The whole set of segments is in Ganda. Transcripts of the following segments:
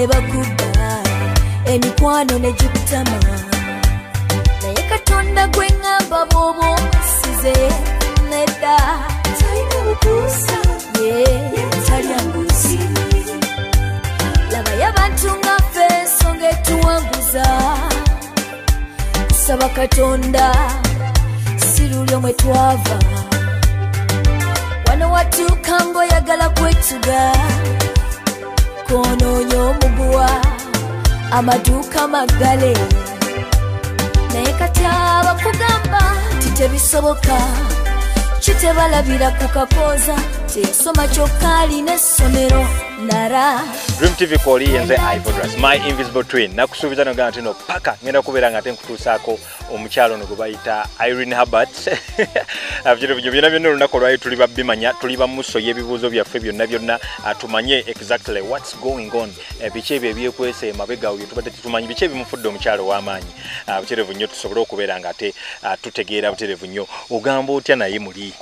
ne bakudda emikwano ne gikutama naye katonda gwe ŋŋamba bw'oba omusize nedda talina bukuusa ye talya etuwanguza kusaba katonda si lulyo mwe twava. Wano watuuka ng'oyagala kwetuga konoonya omuguwa amaduuka maggale naye kati abakugamba nti tebisoboka kitebalabira ku kakooza teyasoma kyokka alina essomero nara dream tv koli yenze ivodras my invisible twin. Nakusuubiza nogaa nti no paka. Ngenda kubeera nga te nkutuusaako omukyalo ono gwe bayita irene habert bino bino byonna byonna olunaku olwali tuli babimanya tuli bamuso y'ebibuuzo byaffe byonna byonna. Ah, tumanye exactly whats going on. Eh, biki ebyo ebyekwesa emabega bye tubadde tetumanyi biki ebimufudde omukyalo w'amaanyi. Ah, buterevu nnyo tusobole okubeera nga te ah, tutegeera buterevu nnyo. Ogamba otya naye muli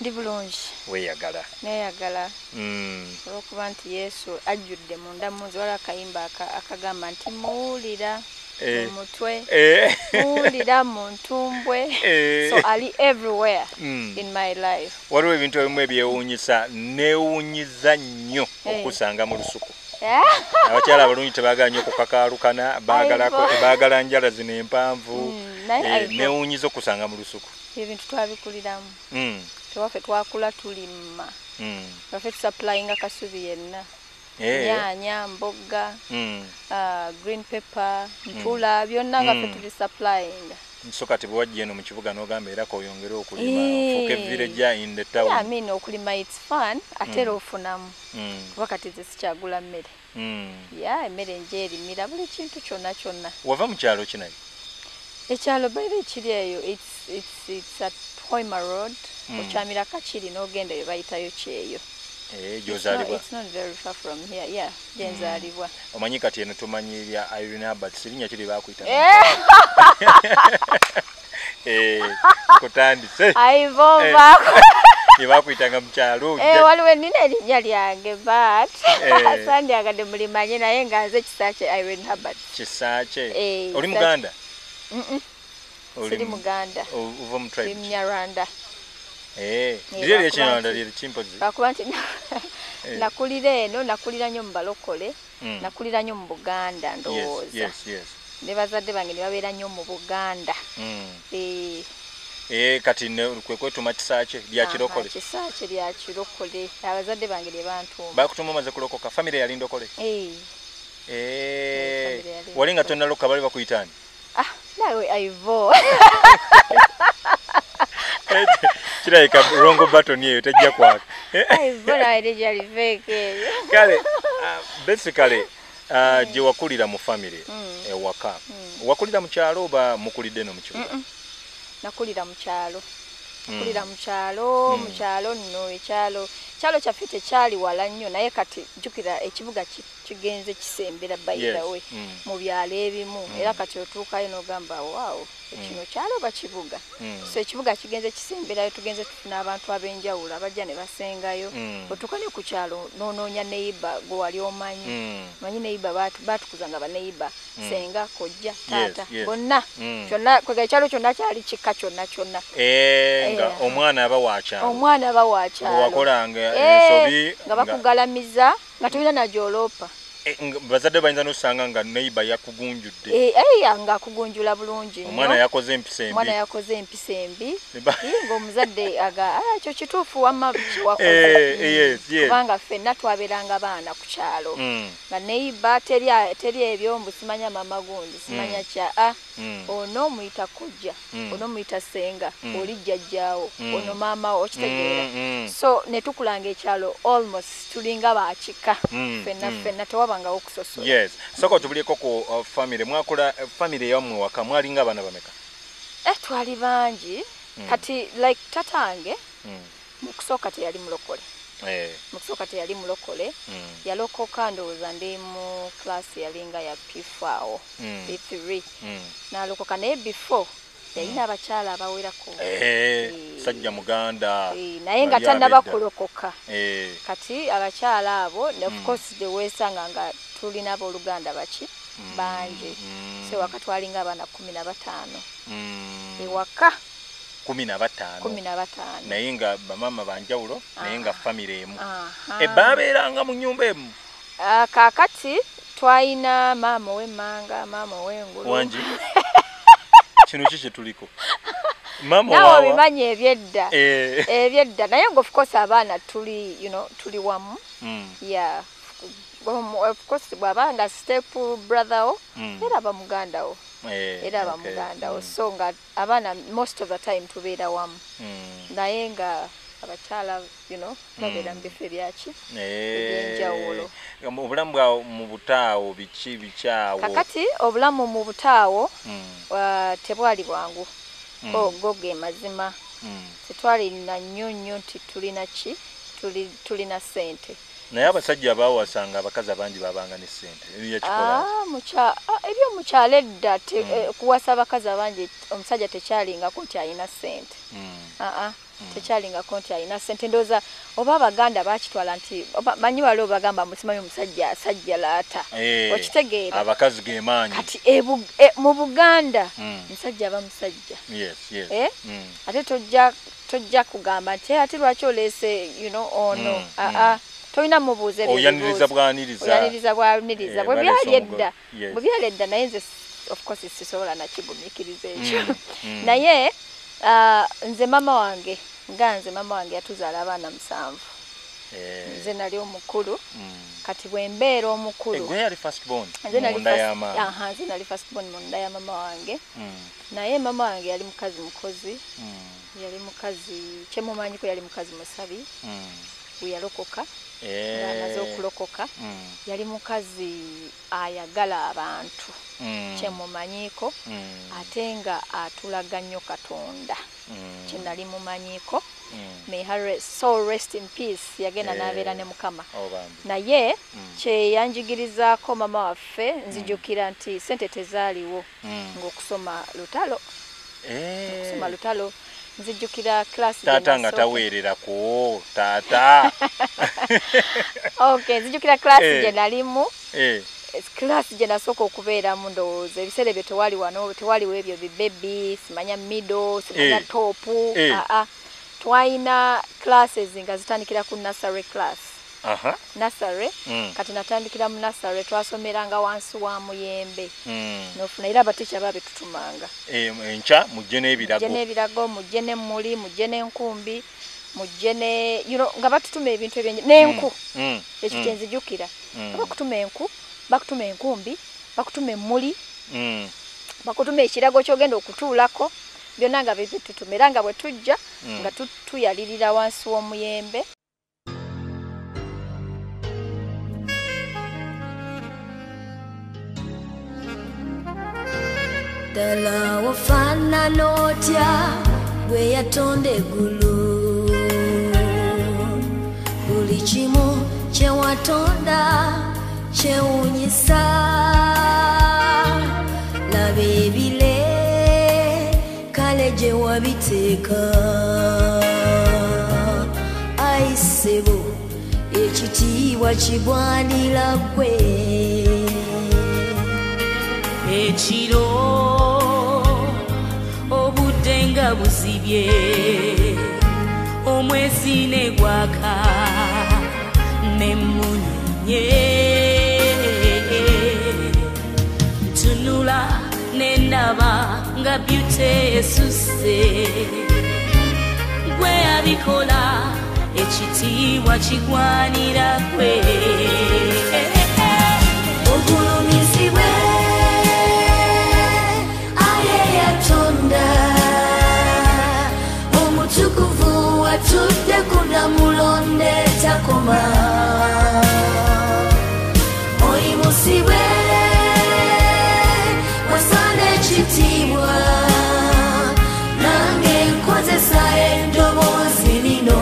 ndi bulungi weeyagala neeyagala Mm. olwokuba nti yesu ajjudde munda munzi waliwo akayimba aka- akagamba nti muwulira Eh. mu mutwe Eh. muwulira mu ntumbwe Eh. so ali everywhere Mm. in my life waliwo ebintu ebimu ebyewuunyisa neewuunyiza nnyo Eh. okusanga mu lusuku abakyala abalungi tebaagala nnyo Aivo. baagala njala zino empanvu Mm, Eh, aivo. neewuunyiza okusanga mu lusuku ebintu twabikuliramu tewaffe twakula tulima mm. tewaffe tusapulayinga kasubi yenna. Nyanya mboga mm. uh, green pepper ntula byonna nga ffe tubisapulayinga so kati bwe wajja eno mu kibuga n'ogamba era koyongere okulima Eh. fuuka evireja in the town. Mean, okulima its fun ate era ofunamu. Kuba kati ze sikyagula mmere. Mm. ya emmere njeerimira buli kintu kyonna kyonna. Wava mu kyalo kinayi ekyalo baire ekiri eyo at hoima road Mm. okyamira kakiri n'ogenda bye bayitayo kyeyo. Eh, It's not- it's not very far from here yeah gyenzaalibwa omanyi kati eno tumanyi lya irene habert sirinnya kiri baakuyita? Eh, kutandise. Aivovaako ebaakuyitanga mu kyalo. Eh, waliwo nina erinnya lyange but Eh. sandyagadde mulimanye naye nga nze kisa kye irene habert kisaakye Eh, oli kisa- muganda? Mm-mm, Oli siri mu- muganda. ova mu tribe. Munyarwanda Eh, Eh, liri nti- liri kimpozi lwakuba nti Eh. nakulira eno nakulira nnyo mu balokole Mm. nakulira nnyo mu buganda ndowooza. yes, yes. ne bazadde bange ne babeera nnyo mu buganda. Mm. Eh, Eh, kati ne- kwe kwetuma kisaakye lya aha, kirokole? kisa kye lya kirokole. Abazadde bange lye bantuuma bakutuma omaze kulokoka. Famire yali ndokole? Eh, Eh, wali nga tonaloka bali bakuyitaani nawe aivo kirabika rongo batoni eyo tejja kwaka Eh, aivo nawe tegyaliveeko eyo kale ah, basically ah, gye wakulira mu famire Mm. ewaka wakulira mu kyalo oba mukulidde no mu kibuga? Mm-mm. nakulira mu kyalo. Mm. nakulira mu kyalo Mm. mu kyalo nno ekyalo. Kyalo kyaffe tekyali wala nnyo naye kati jjukira ekibuga ki- kigenze kisembera bayirawe Mm. mu byalo ebimu Mm. era kati otuukayo n'ogamba waawo ekino kyalo oba kibuga Mm. so ekibuga kigenze kisemberayo tugenze tufuna abantu ab'enjawulo abajja ne basengayo Mm. otuuka ne ku kyalo noonoonya neiba gwe wali omanyi Mm. manyi neiba baatu- baatukuzanga baneiba Mm. senga kojja taata bonna Mm. kyonna ekyalo kyonna kyali kika kyonna kyonna nga Eh. omwana aba wakyalo omwana aba wakyalo Eh, nga bakugalamiza nga tolina eh, nga- bazadde bayinza nosanga nga neiba yakugunjudde eya nga akugunjula bulungi omwana yakoze empisa omwana embi yakoze empisa embi Eh, ng'omuzadde aga "Ah, ekyo kituufu wamma Eh, kiwakoze yes, yes. kubanga ffenna twabeeranga baana ku kyalo Mm, nga neiba teri teri ebyombu simanya mama gundi simanya kya a mm, ono muyita kojja Mm. ono muyita senga Mm. oli jjajjaawo Mm. ono maama wo okitegeera mm, mm. so ne tukulanga ekyalo almost tulinga bakika Mm, ffenna mm. Ffenna tewabangawo okusosola yes. Soka otubulyeko ku uh, famire mwakula uh, famire yammwe waka mwalinga abaana bameka Eh, twali bangi. Mm. kati like tatange Mm, mu kusooka teyali mulokole. Eh, mu kusooka teyali mulokole. Mm, yalokoka ndowooza ndi mu class yalinga ya p4 awo. Mm, p3 mm. n'alokoka naye before yalina abakyala abawerako. Sajja muganda. Naye nga Bali tannaba abedda. kulokoka Eh, kati abakyala abo ne of Mm. course teweesanga nga tulina abooluganda baki? Mm, bangi. Mm, so ewaka twalinga abaana kumi na bataano. Ewaka. Kumi na bataano. Naye nga bamaama banjawulo naye nga Ah. famire emu. Ebaabeeranga mu nyumba emu. Ah, kaakati twalina maama ow'emmanga maama ow'engulu. Wangi kino ki kyetuliko maama obimanyi ebyedda. Eh, ebyedda. Naye nga of course abaana tuli you know, tuli wamu. Mm, ya of course bw'aba nga step brother wo mm, era aba muganda wo eh, era aba muganda wo mm, so nga abaana most of the time tubeera wamu. Naye nga abakyala you know babeera mu bifo ebyaki eh, Eby'enjawulo. mu bulamu bwawe mu butaawo biki bikyawo? Kakati obulamu mu butaawo Mm, uh, tebwali bwangu. Mm, go ge mazima. Tetwalina nnyo nnyo nti tulina ki? Tuli- tulina sente naye abasajja abaawasanga abakazi abangi babanga ne sente yakikola Ah, ah, ebyomukyalo edda eh, kuwasa abakazi abangi omusajja tekyalingako nti alina sente aa tekyalingako nti alina sente ndowooza oba abaganda bakitwala nti manyi wali obagamba musimanyi omusajja asajja laata. Okitegeera. abakazi gemaanyi kati ebu- e- mu buganda Mm. musajja aba musajja. Yes yes. Eh? Mm. ate tojja kugamba nti "Eh, ate lwaki oleese you know, ono Mm, aa tolina mubuuza ebyo oyaniriza ebibuuzo. bwaniriza. Bwaniriza. Eh, bwe byali edda. Bwe byali edda naye nze of course sisobola nakigumiikiriza ekyo. Mm, mm. naye nze mama wange nga nze mama wange yatuzaala abaana musanvu. Eh, nze nali omukulu mm. kati bwe mbeera Eh, omukulu born nze nali munda first- y'amaani aha, nze nali first born mu nda ya mama wange. Mm, naye mama wange yali mukazi mukozi. Mm, yali mukazi kyemumanyiko yali mukazi musabi. Bwe yalokoka Eh, ng'amaze okulokoka mm, yali mukazi ayagala abantu. Mm, kyemumanyiiko mm, ate nga atulaga nnyo katonda. Kyenali mumanyiiko soul rest in peace yagenda Eh. n'abeera ne mukama. Naye kyeyanjigirizaako mama waffe nzijukira nti sente tezaaliwo ng'okusoma lutalo. Eh, okusoma lutalo nzijukira klasi taata nga taweererako taata okay nzijukira klasi Eh. gye nalimu Eh, Eh. topu Eh. aa twalina classes nga zitandikira ku nursery class nursery mm, kati natandikira mu nursery twasomeranga wansi wa muyembe. Mm. nofuna era abatica babitutumanga Eh, enkya mujje mujje n'ebirago n'ebirago mujje n'emmuli mujje n'enkumbi mujje ne you know, nga batutuma ebintu ebyenje n'enku. Mm, ekyo mm, kyenzijukira mm, bakutuma enku bakutuma enkumbi bakutuma emmuli mm, bakutuma ekirago kyogenda okutuulako byonna nga bibitutuma era nga bwe tujja mm. nga tu- tuyalirira wansi w'omuyembe ddala wafaanana otya bwe yatonda eggulu buli kimu kye watonda kyewuunyisa laba ebire kale gye wabiteeka ayisebo ekitiibwa kigwanira gwe ekiro nga buzibye omwezi ne gwaka nemunyonye ntunula nendaba nga byute esusse gwe abikola ekitiibwa kigwanira gwe atudde ku namulonda etakoma oyimusibwe wasana ekitiibwa nange nkozesa endoboozi lino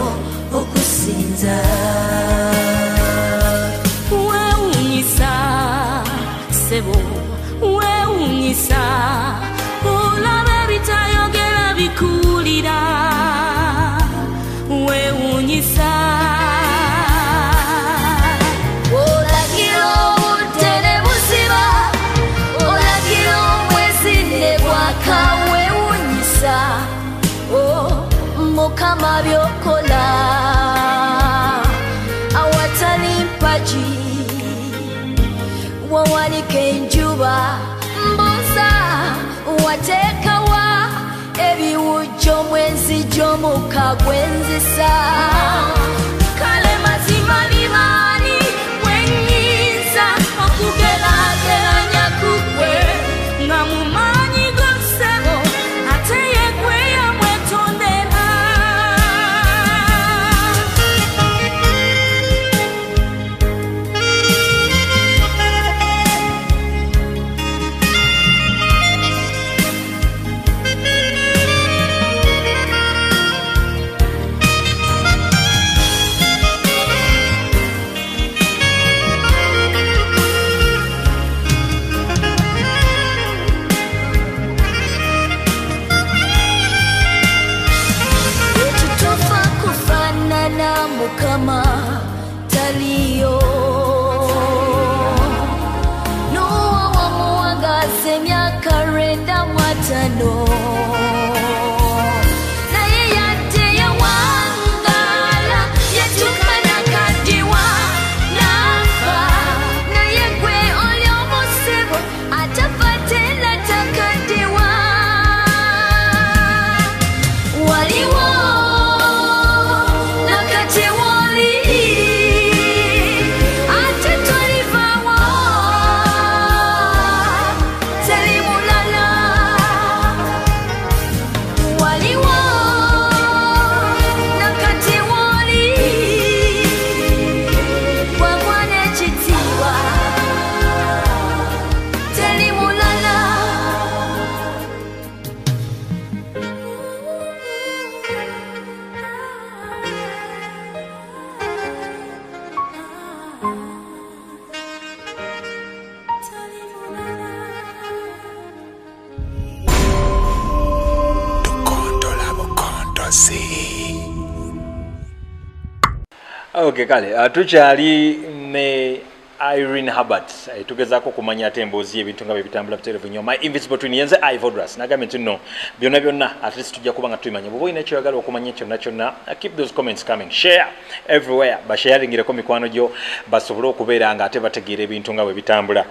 okusinza. Weewunyisa sebo weewunyisa mwezi gy'omuka gwenzisa kale mazima kale uh, tukyali ne irene habert uh, tugezaako okumanya ate emboozi y'ebintu nga bebitambula buterevu nnyo my invisible twin yenze ivodras nagambye nti nno byonna byonna at least tujja kuba nga tubimanya bwoba olina ekyoyagala okumanya kyonna kyonna uh, keep those comments coming. Share everywhere. Basharingireko mikwano gyo basobole okubeera nga ate bategeera ebintu nga bwe bitambula.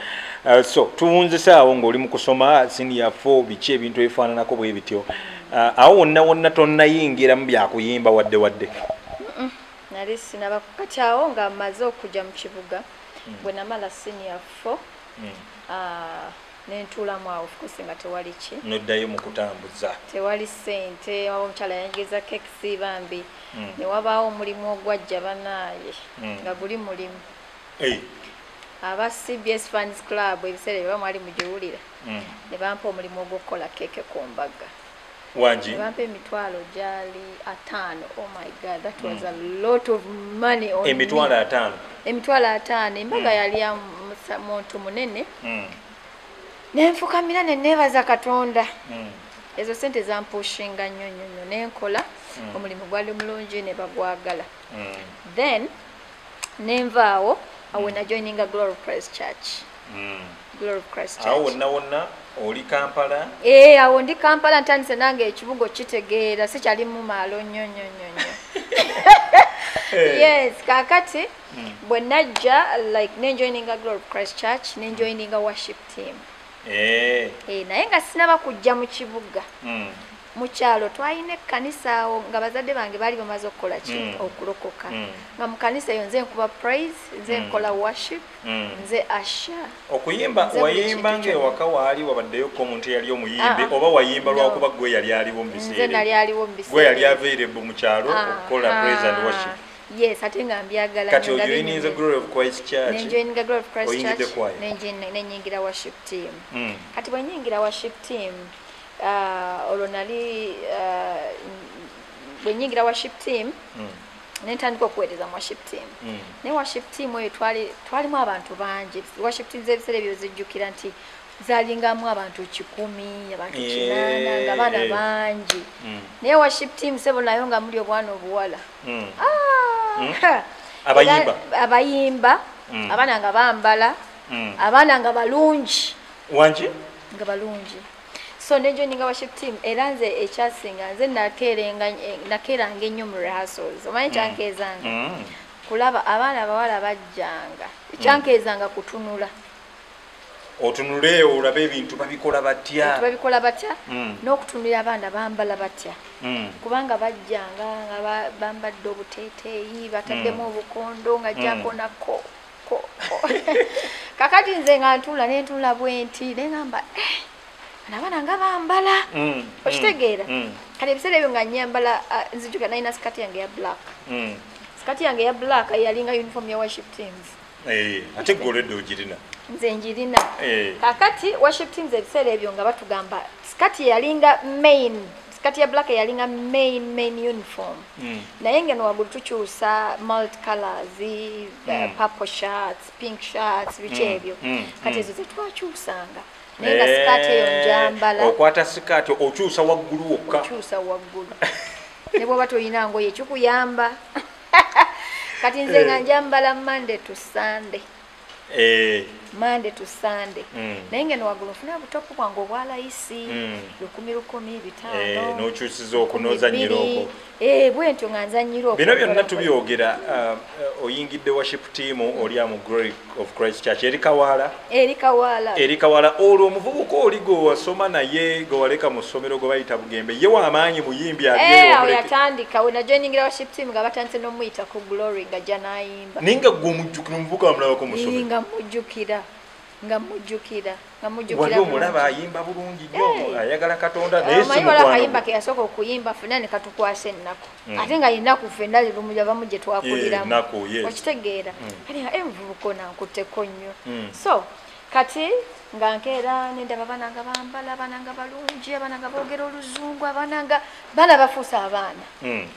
Uh, so tuwunzisaawo ng'oli mu kusoma 4 biki ebintu ebifaananako bwe bityo. Uh, awo wonna wonna tonnayingiramu byakuyimba wadde wadde nali sinaba kati awo nga mmaze okujja mu kibuga bwe namala senior fo nentuulamu awo ofcourse nga tewali ki. Noddayo mu kutambuza. Tewali ssente waba omukyala yanjigeza kekisi bambi ne wabaawo omulimu ogwajja banaaye Mm. nga guli mulimu. Hey. aba cbs fans club ebiseera bye bamwali mugiwulira Mm. ne bampa omulimu ogw'okukola keeke ku mbaga wangi ne bampa emitwalo gyali ataano oh my god that was a lot of money on emitwalo ataano emitwalo ataano embaga yali ya muntu munene. Mm. nenfukamira neneebaza katonda. Mm. ezo sente zampushinga nnyo nnyo nnyo. Nenkola omulimu gwali mulungi ne bagwagala. Mm. then nenvaawo awo najoininga glory of christ church. Mm. Glory of christ awo church. wonna wonna oli kampala? Ee awo ndi kampala ntandise nange ekibuga okitegeera sikyali mu maalo nnyo nnyo nnyo nnyo. Yes kakati bwe najja like nenjoininga glory of christ church nenjoininga worship team. Eh. Eh, naye nga sinaba kujja mu kibuga. Mm. Mu kyalo twalina ekkanisa awo nga bazadde bange baali bamaze okukola ki? Mm. okulokoka Mm. nga mu kanisa eyo nze nkuba praise nze nkola worship Mm. nze asha. Okuyimba wayimba kintu ng'ewaka waali wabaddeyo omuntu eyali omuyimbi Ah, ah. oba wayimba lwakuba gwe yali aliwo mu nze biseera nali aliwo mu gwe yali biseera available mu kyalo Ah, okukola praise and worship. Yes ate nga mbyagala kati binyumye. glory of christ church? Nenjoininga glory of christ church nenyingira worship team. Mm. kati bwe nyingira worship team olwo nali ah, bwe nyingira worship team Mm. nentandika okuweereza mu worship team Mm. ne worship team eyo twali twalimu abantu bangi worship team z'ebiseera ebyo zijjukira nti zalingamu abantu kikumi abantu Yeah, kinaana nga baana yeah. bangi Mm. naye worship team sebo nayo nga muli obwana obuwala. Ah! Abayimba? Abaana nga bambala abaana nga balungi wangi nga balungi so nejoininga worship team era nze ekyasinga nze eh, nakeeranga ennyo mu rehearsals omanyi kyankeezanga Mm. kulaba abaana abawala bajjanga kyankeezanga kutunula otunule olabe ebintu babikola batya tubabikola batya Mm. n'okutunulira abaana bambala batya Mm. kubanga bajjanga nga ba- bambadde obuteeteeyi bataddemu obukondo nga jako Mm. nako ko- ko. kakati nze nga ntula nentula bwenti neŋamba bano abaana nga bambala Mm. okitegeera Mm. kati ebiseera ebyo nga nyambala ah, nzijuka nalina sikati yange ya black Mm. sikati yange ya black yalinga uniform ya worship teams Eh, ate gwoledde ogirina nze njirina Eh. kakati worship teams ebiseera ebyo nga batugamba sikati yalinga main sikati ya black yalinga main main uniform Mm. naye ngeno waggulu tukyusa malt colors Mm. purple shirts pink shirts biki Mm, ebyo mm, kati mm. ezo zetwakyusanga naye nga sikati eyo njambala. okwata sikaati okyusa waggulu wokka. Kyusa waggulu. Ne bwoba toyina ngoye kikuyamba. Kati nze nga njambala monday to sunday Monday to sunday. Mm. naye ngeno waggulu nfuna butopu bwange obwalayisi Mm. lukumi lukumi eh, bitaano n'okyusiza okwo n'ozanyira okwo Eh, bwentyo nga nzanyira okwo bino byonna tubyogera uh, oyingidde worship team oli mu glory of christ church eri kawaala eri kawaala eri kawaala olwo omuvubuka oli gwe wasoma naye gwe waleka mu ssomero gwe bayita bugembe ye wamaanyi muyimbi Eh, awo ageyo yatandika. We najoiningira worship team nga batandise n'omuyita ku glory nga jja n'ayimba naye nga gwe omujjukira omuvubuka wamulabako mu Ii, ssomero. Nga mujjukira nga mujjukira nga mujjukira omulaba ayimba bulungi nnyo Eh. ayagala katonda naye si omanyi wala akayimba mukwano ke yasooka okuyimba fena ne katukwasa ennaku. Mm. ate nga yennaku fenna lumujavamu gye Eh, twakuliramu ennaku, yes. okitegeera. Kati nga envubuka onankutteko nnyo. Mm. so kati nga nkeera nendaba abaana nga bambala abaana nga balungi abaana nga boogera oluzungu abaana nga baana bafuusa abaana. Mm,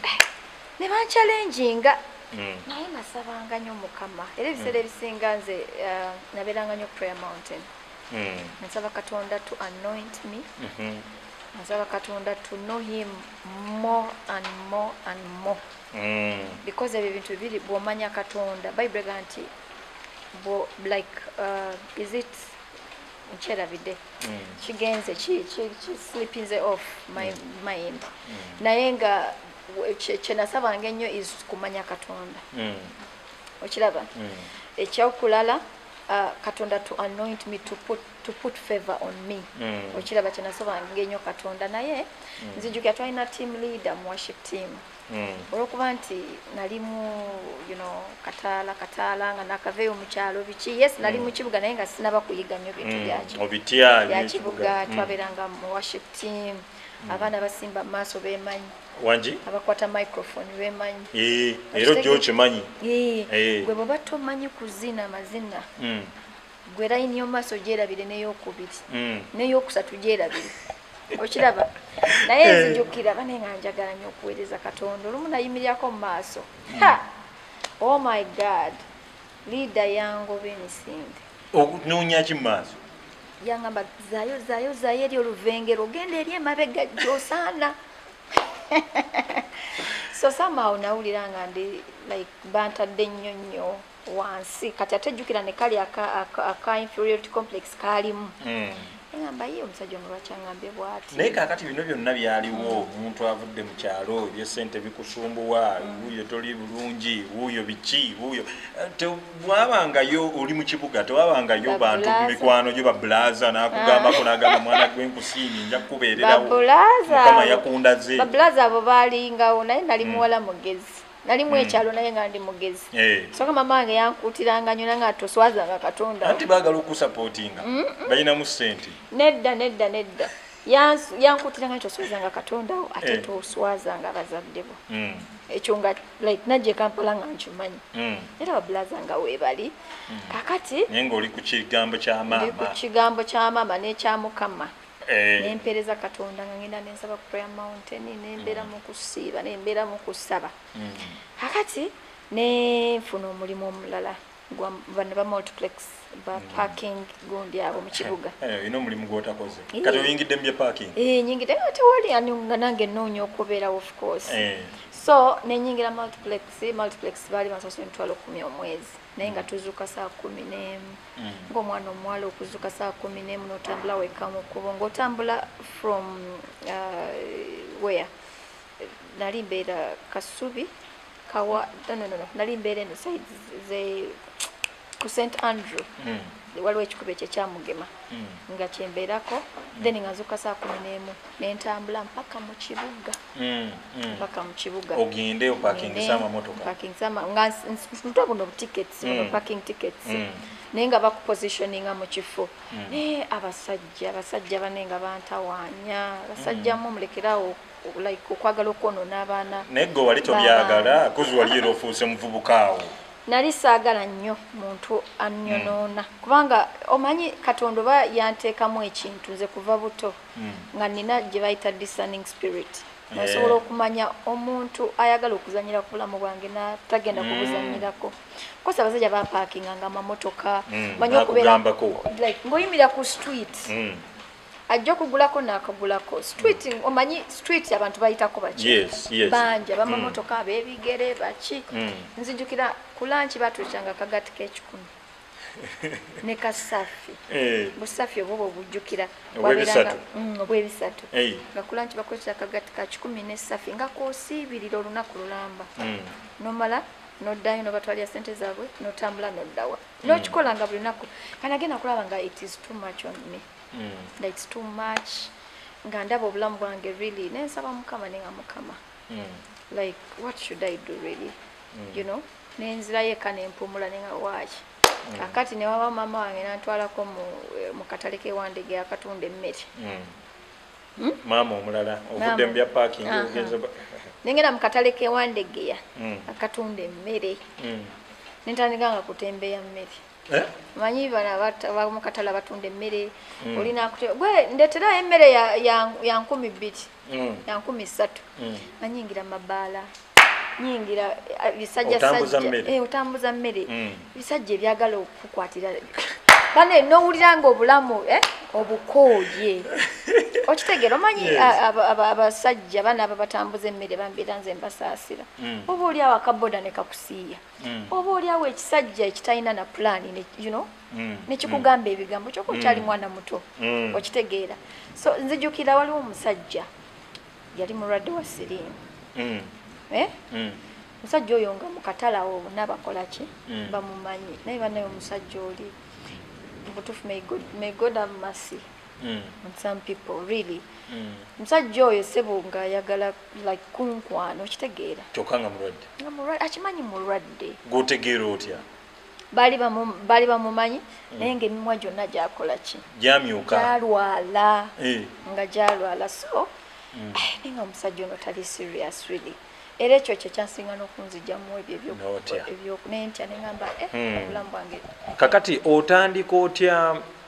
ne bankyalenjinga mm, naye nasabanga nnyo mukama era ebiseera ebisinga nze uh, nabeeranga nnyo prayer mountain. Mm, nsaba katonda to anoint me. Mhm, nsaba katonda to know him more and more and more. Mm. because ebyo ebintu bibiri bw'omanya katonda bayibuli ega nti like uh, is it nkyerabidde Mm. kigenze ki- ki- kislipinze off my mind. Naye nga we- kye kye nasabanga ennyo is kumanya katonda Mm, okiraba mm. ekyokulala uh, katonda to anoint me to put, to put favor on me Mm. okiraba kyenasabanga ennyo katonda naye nzijukira twalina team leader mu worship team Mm. olwokuba nti nali mu you know, kataala kataala nga nakaveeyo mu kyalo biki yes nali mu kibuga naye nga sinaba kuyiga nnyo bintu Mm. byaki obitya bya ebyekibuga. kibuga Mm. twabeeranga mu worship team abaana basimba mu maaso beemanyi. Wangi abakwata microphone beemanyi. Eh, era ojja okimanyi? Eh. gwe bweba tomanyi kuzina mazina Mm, gwe layini y'omumaaso gyerabire n'eyokubiri mm. n'eyokusatu gyerabire. Okiraba? Naye nzijukira bane nga njagala nnyo okuweereza katonda olumu nayimirirako mu maaso. Oh my god! Liida yangoba emisinde okunoonya ki mu maaso yangamba zaayo zaayo zaayo eri oluvengero ogenda eri emabega gyosaana so somehow nawulira nga ndi like bantadde nnyo nnyo wansi. Kati ate jjukira ne kali aka, aka, aka inferiority complex kaalimu Egamba ye omusajja ono lwakyangambye bwati? Naye kakati bino byonna byaliwo. Omuntu avudde mu kyalo ebyesente bikusumbuwa wuuyo toli bulungi wuuyo biki wuuyo. Eh, tewaabangayo oli mu kibuga tewabangayo bantu mikwano gyo babulaza nakugambako nagamba mwana gwenkusiimi nja kukubeererawo. Mukama yakundaze. Babulaza abo baalingawo naye nali muwala mugezi nali mu ekyalo naye nga ndi mugezi. Eh, soka mama wange yankuutiranga nyo nanga toswazanga katonda anti baagala okusapootinga balinamu sente nedda nedda nedda. Yankuutiranga nti toswazanga katondawo ate Eh. toswazanga bazadde bo. Ekyo nga like najje kampala nga nkimanyi. Era babulaza nga weebali kakati naye ngaoli ku kigambo kya ndi ku kigambo kya maama Eh, nempeereza katonda nga ngenda nensaba ku prayer mountain nembeera mu kusiiba nembeera mu kusaba. Mm, kakati nenfuna omulimu omulala gwa bano ba multiplex ba parking gundi abo mu kibuga. Eh, ino omulimu gwotakoze. Eh. kati oyingidde mu bya parking? Nyingide nga tewali ani nga nange noonya okubeerawo of course so nenyingira multiplex multiplex baali basasula emitwalo kumi omwezi. Naye nga tuzuuka saa kumi n'emu. Mm. ngaomwana omuwala okuzuuka saa kumi n'emu n'otambula wekka mu kkubo. Ng'otambula from uh, where? Nali mbeera kasubi kawa no, no, no, no. nali mbeera eno side ze ku st andrew. Mm, waliwo ekikubo ekyo ekyamugema mm. nga kyembeerako then nga nzuuka saa kumi n'emu nentambula mpaka mu kibuga. Mm, mm. mpaka mu kibuga. Ogende opakingisa amamotoka. nga ntwa buno tickets buno parking tickets. Naye nga bakupositioninga mu kifo. Naye abasajja abasajja bane nga bantawaanya. Abasajja mu mulekerawo like okwagala okwonoona abaana. Naye gwe wali tobyagala kuzi wali era ofuuse muvubuka awo nali saagala nnyo muntu annyonoona kubanga omanyi katonda oba yanteekamu ekintu nze kuva buto Mm. nga nina gye bayita discerning spirit Yeah. nsobola okumanya omuntu ayagala okuzanyira ku bulamu bwange natagenda Mm. kubuzanyirako kosa abasajja bapakinga nga amamotoka Mm, manyi okubeera like ng'oyimirira ku street Mm. Ajja okugulako n'akagulako. Street omanyi street abantu bayitako baki? Yes, yes. bangi abamamotoka ab'ebigere baki? Mm. nzijukira ku lanki batuukyanga akagati k'ekikumi. Ne kasafi. Eh, busafi obwo bwobujjukira Obw'ebisatu. eh, nga ku lanki bakozesa akagati ka kikumi nesafi nga koosiibirira olunaku lulamba. Mm. nomala noddayo nobatwalira sente zaabwe notambula noddawa. Nokikola nga buli lunaku. Kanagenda kulaba nga it is too much on me Mm. that it's too much nga ndaba obulamu bwange really nensaba mukama nenga mukama Mm. like what should i do really you know nenzirayo eka nempumula nenga waaki akati newaba mama wange nantwalako mu- katale kewandege akatunda emmere Mm. maama omulala ovudde mu bya ba- nengenda mu katale kewandegeya Mm. akatunda emmere Mm. nentandika nga kutembeya mmere? Manyi bano abata- abamukatale abatunda emmere Mm. olina kute gwe ndeterayo emmere ya- nkumi bbiri Mm. ya nkumi ssatu Mm. nanyingira mabaala nyingira eh, bisajja Otambuza sajja mmere. Eh, Mm. bisajja ebyagala okukwatira bane nowulira nga obulamu eh, obukooye okitegeera omanyi aba- aba- abasajja bana abo batambuza emmere bambeera nze mbasaasira. Mm. oba oliawo akaboda ne kakusiiya? Mm. oba oliawo ekisajja ekitalina na pulaani ne- you know, Mm. nekikugamba ebigambo kyoka okyali mwana muto okitegeera. So nzijukira waliwo omusajja yali mulwadde wa siriimu eh? Omusajja oyo nga mukatale awo bonna bakola ki Mm. bamumanyi. Naye banaye omusajja oli butuufu may God, may God have mercy Mm. on some people really. Mm. omusajja oyo sebo nga ayagala like kunkwana okitegeera kyokka nga mulwadde. Nga mulwadde akimanyi mulwadde? Gwotegeera otya? Baali bamu- baali bamumanyi naye ngaemimwa gyonna gyakola ki? Gyamyuka. Gyalwala. Eh. nga gyalwala so Mm. naye nga omusajja ono tali serious really era ekyo kyo kyansinga n'okunzigyamu ebyo ebyo- N'otya. ebyo- nentya neŋamba eh, Mm. obulamu bwange kakati otandika otya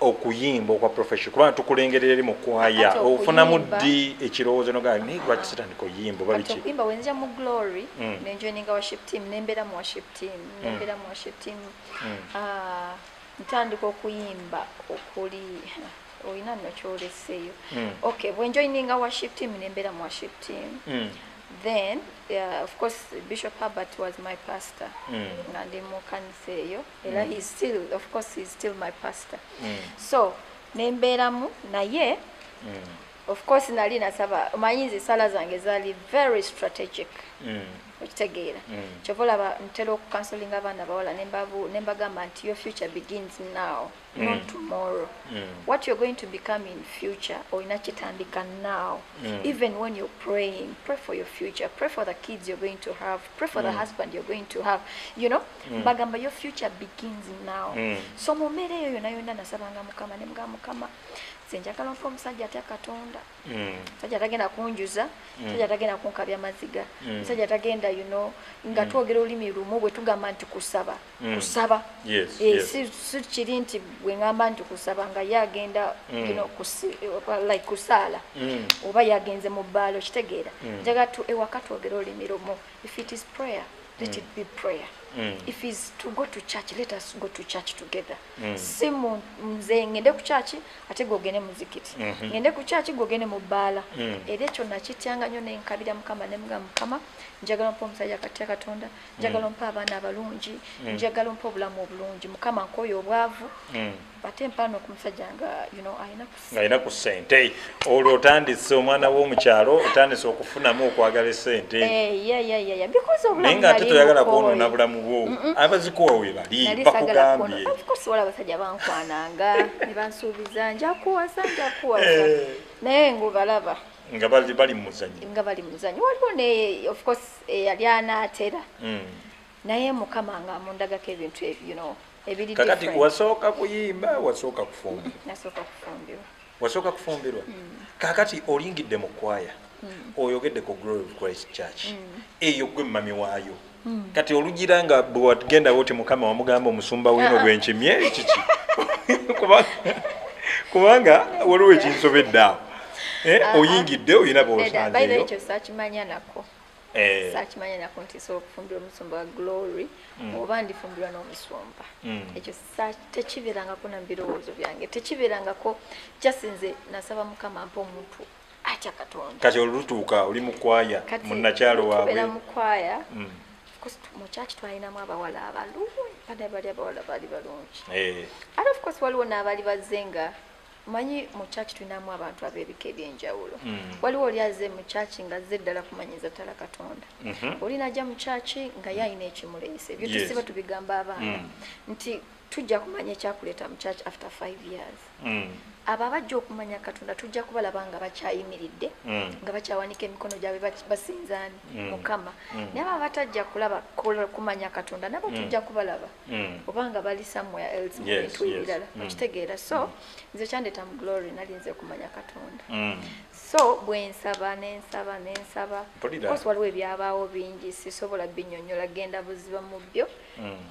okuyimba okwa profession kubanga tukulengerera eri mu kwaya ofunamu ddi ekirowoozo nogaa naye lwaki sitandika oyimba oba biki okuyimba wenja mu glory Mm. nenjoininga worship team nembeera mu worship team nembeera mu worship team. Ah, ntandika okuyimba okuli olina nno kyoleseeyo okay bwenjoininga worship team nembeera mu worship team. Then uh, of course bishop herbert was my pastor Mm. nga ndi mu kanisa eyo era he's still of course he's still my pastor Mm. so nembeeramu naye Mm. of course nali nasaba omanyi nze sala zange zaali very strategic Mm. Okitegeera Mm. kyova olaba ntera okukansolinga abaana bawala nembagamba nti your future begins now not Mm. tomorrow Mm. what you're going to become in future olina kitandika now Mm. even when you're praying pray for your future pray for the kids you're going to have pray for the husband you're going to have you know mbagamba your future begins now Mm. so mu mbeera eyo yonna yonna nasabanga mukama ne mugamba mukama nze njagala mpa omusajja atya katonda Mm. musajja tagenda kunjuza musajja tagenda kunkabya maziga Mm. musajja tagenda you know nga twogera olulimi lumu bwe tugamba nti kusaba Mm. kusaba Yes, Eh, yes. si kiri nti bwe ngamba nti kusaba nga ye agenda Mm. like kusaala Mm. oba yagenze mu bbaala okitegeera Mm. njagala tu ewaka twogera olulimi lumu if it is prayer let it be prayer Mm. if is to go to church let us go to church together Mm. si mu- nze ngende ku church ate gwogende muzikiti Mhm. ngende ku church gwogende mu bbaala Mm. era ekyo nakityanga nnyo nenkabira mukama nemuga mukama njagala ompa omusajja akatya katonda njagala ompa abaana abalungi njagala ompa obulamu obulungi mukama nkoyo obwavu Mm. Ate mpaano ku musajja nga you know ayina kusa ng'alina ku ssente. Olwo otandise omwana w'omukyalo otandise okufunamu okwagala essente Eh, yeah, yeah, yeah, yeah. because obulamu naye ng'ate nali toyagala kwonoona bulamu bwo. Abazikuwa we bali bakugambye. kuno of course wala abasajja bankwananga ne bansuubiza njakuwasa njakuwasa. Eh. naye ngubalaba nga bali bali mu muzanyo nga bali muzanyo waliwo ne of course eyali anaatera Mm. naye mukama nga amundagako ebintu ebi- you know ebiri kakati wasooka kuyimba wasooka kufumbirwa? Nasooka kufumbirwa. Wasooka kufumbirwa? Kakati olingidde mu kwaya oyogedde ku glory of christ church. Eyo gwe mami waayo. Kati olugira nga bwe wagenda bwoti mukama wamugamba omusumba wino gwenkimye kiki kubanga waliwo ekinsobedde awo. Eh, Ah, ah. oyingidde olina Nedda, saakimanya nako Eh, saakimanya nako nti sobola okufumbirwa omusumba wa glory oba ndifumbirwa n'omusumba. Mm. ekyo tekibeerangako na birowoozo byange. Tekibeerangako just nze nasaba mukama mpa omuntu atya katonda. Kati olutuuka oli mu kwaya kati munnakyalo waabwe. tubeera mu kwaya Mm. kyaki twalinamu abawala abalungi bana bali abawala baali balungi. Eh, ate of course waliwo n'abaali bazze nga manyi mu kyaki tulinamu abantu ab'ebika eby'enjawulo. Mm. waliwo oli azze mu kyaki nga azze ddala kumanyiza ddala katonda. Mhm. oli najja mu kyaki nga yalina ekimuleese. Ebyo tusiba tubigamba abaana. Mm. nti tujja kumanya ekyakuleeta mu kyaki after five years. Mm, abo abajja okumanya katonda tujja kubalaba nga bakyayimiridde Mm. nga bakyawanika emikono gyabwe basinzaani Mm. mukama. Mm. naye abo abatajja kulaba kula- kumanya katonda nabo tujja kubalaba. Mm. obanga bali somewhere else mu Yes, bintu yes. ebirala okitegeera so nze kyandeeta mu glory nali nze kumanya katonda. So bwensaba nensaba nensaba course waliwo ebyabaawo bingi sisobola binyonyola genda buziba mu byo.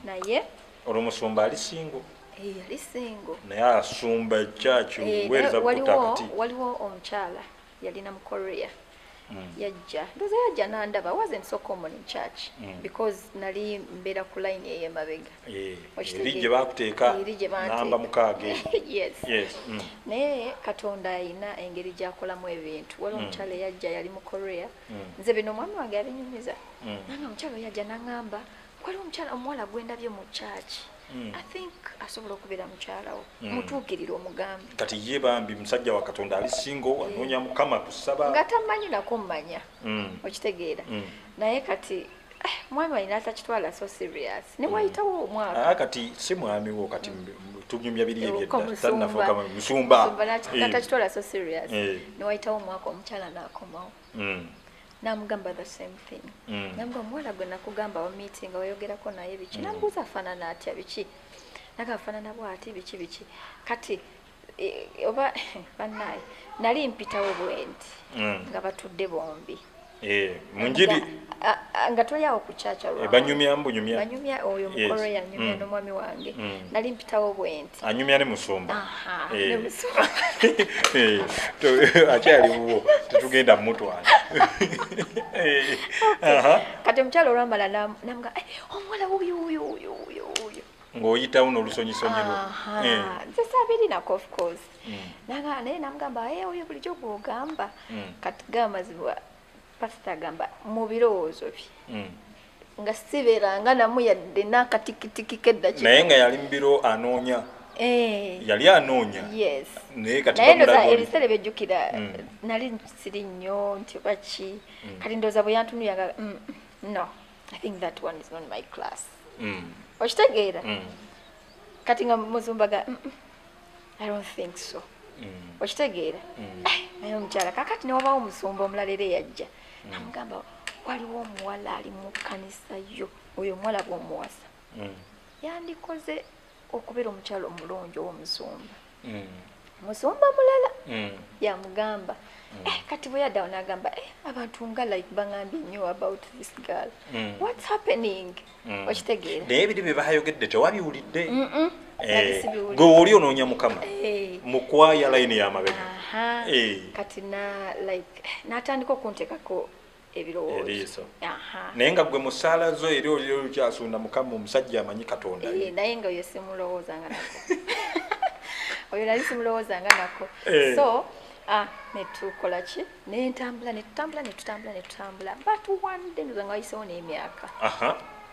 Naye olwo musumba ali singo eh, yali singo naye asumba ekyaki Eh, weereza naye waliwo omukyala yalina mu korea Mm. yajja. Ndoza yajja nandaba wasn't so common in church Mm. because nali mbeera ku line ey'emabega Eh, eri gye bakuteeka namba mukaaga eyo. yes. Yes mm. naye katonda alina engeri gyakolamu ebintu. Waliwo Mm. omukyala eyajja yali mu korea. Nze bino omwami wange yabinyumiza nanga omukyala yajja naŋŋamba waliwo omukyala omuwala gwendabye mu church Mm. i think asobola okubeera mukyalawo Mm. mutuukirire omugambi kati ye bambi musajja wa katonda ali singo anoonya mukama kusaba nga tamanyi nako mmanya Mm. okitegeera Mm. naye kati eh, mwami wange natakitwala so serious ne wayitawo omwaka Ah, kati si mwami wo kati tunyumya biri Ko ebyedda musumba. naki- Eh. natakitwala so serious Eh. ne wayitawo omwaka omukyala n'akomawo Mm. Namugamba the same thing. Mm. namuga omuwala gwe nakugamba wa meeting wayogerako naye biki? Namubuuza afaanana atya biki? Naga afaanana bwati biki biki? Kati eh, oba bannaye nali mpitawo bwenti Mm. nga batudde bombi munjiri Nga- tolyawo ku kyaca eh, banyumya mbunyumya banyumya oyo mukolo yanyumya Mm. n'omwami wange. Mm. nali mpitawo bwenti. Anyumya ne musumba. Aha, Eh. Eh, akyali wuwo tetugenda mumutwala Eh, aha. kati omukyala olwamala nam- namuga "Eh, omuwala wuyo wuyo ng'oyitawo n'olusonyisonyi lwo Aha, Eh, nze saabirinako of course. Mm. Naye namugamba "Eh, oyo bulijjo gwogamba. Kati gamazibwa pasita agamba mu birowoozo bye. Mm. nga sibeeranga namu yadde n'akatikitiki keddaki naye nga yali mubiro anoonya. Yali anoonya. Yes. Naye ndoza ebiseera byejjukira Mm. nali siri nnyo nti baki kati ndowooza bwe yantunuyaga "Mm, no i think that one is not my class. Mm, okitegeera? Mm, kati nga muzumbaga "Mm, mm, i don't think so. Mm, okitegeera? Mm. naye omukyala kakati newabawo omusumba omulala era eyajja namugamba waliwo omuwala ali mu kkanisa yo. Oyo omuwala bw'omuwasa. Mm, yandikoze okubeera omukyala omulungi ow'omusumba mm, musumba mulala? Mm. yamugamba. Eh, kati bwe yaddawo n'agamba eh, abantu nga like baŋambye nnyo about this girl. Mm. what's happening? Mm. okitegeera. Naye ebiri bye bayogedde tewabiwulidde. Eh, gwe oli onoonya mukama. Eh, mu kwaya layini y'amabega aha. Eh. kati na like natandika okuntekako ebirowoozo. Naye nga gwe musaala zo eri oli olukyasunda mukama omusajja amanyi katonda Eh, naye nga oyo simulowoozanga nako. Oyo nali simulowoozanga nako. Eh. so ah, netukola ki? Nentambula netutambula netutambula netutambula but one day ndoza nga wayisewo n'emyaka.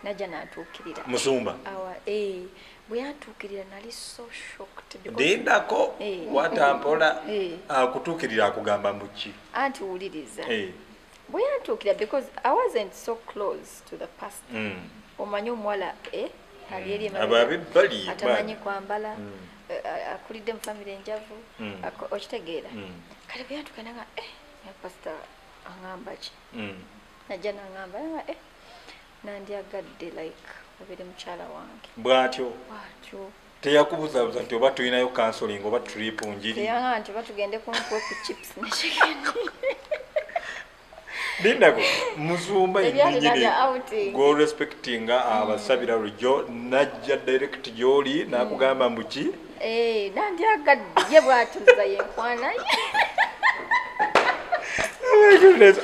Najja nantuukirira. Musumba. Awa eh, bwe yantuukirira nali so shocked ndindako Eh. watampola Eh. akutuukirira akugamba muki anti wuliriza. Eh, bwe yantuukirira because i wasn't so close to the past mm. omanyi omuwala eh, ali abebbali atamanyi kwambala eh, akulidde mu famire enjavu okitegeera. Kale bwe yantuuka nga eh, ya pasita aŋŋamba ki? Najja eh, nandyagadde like obeere mukyala wange. Bwatyo bwatyo. teyakubuzabuza nti oba tulinayo kansoling oba trip njiri? Teyaŋa nti oba tugende kunkuwa ku chips nekigenda lindako musumba Ebyali endigire nalya outing. gwolrespectinga abasabira lujo najja direct gyoli nakugamba mbuki Eh, nandyagadde ye bwatuza yenkwanaye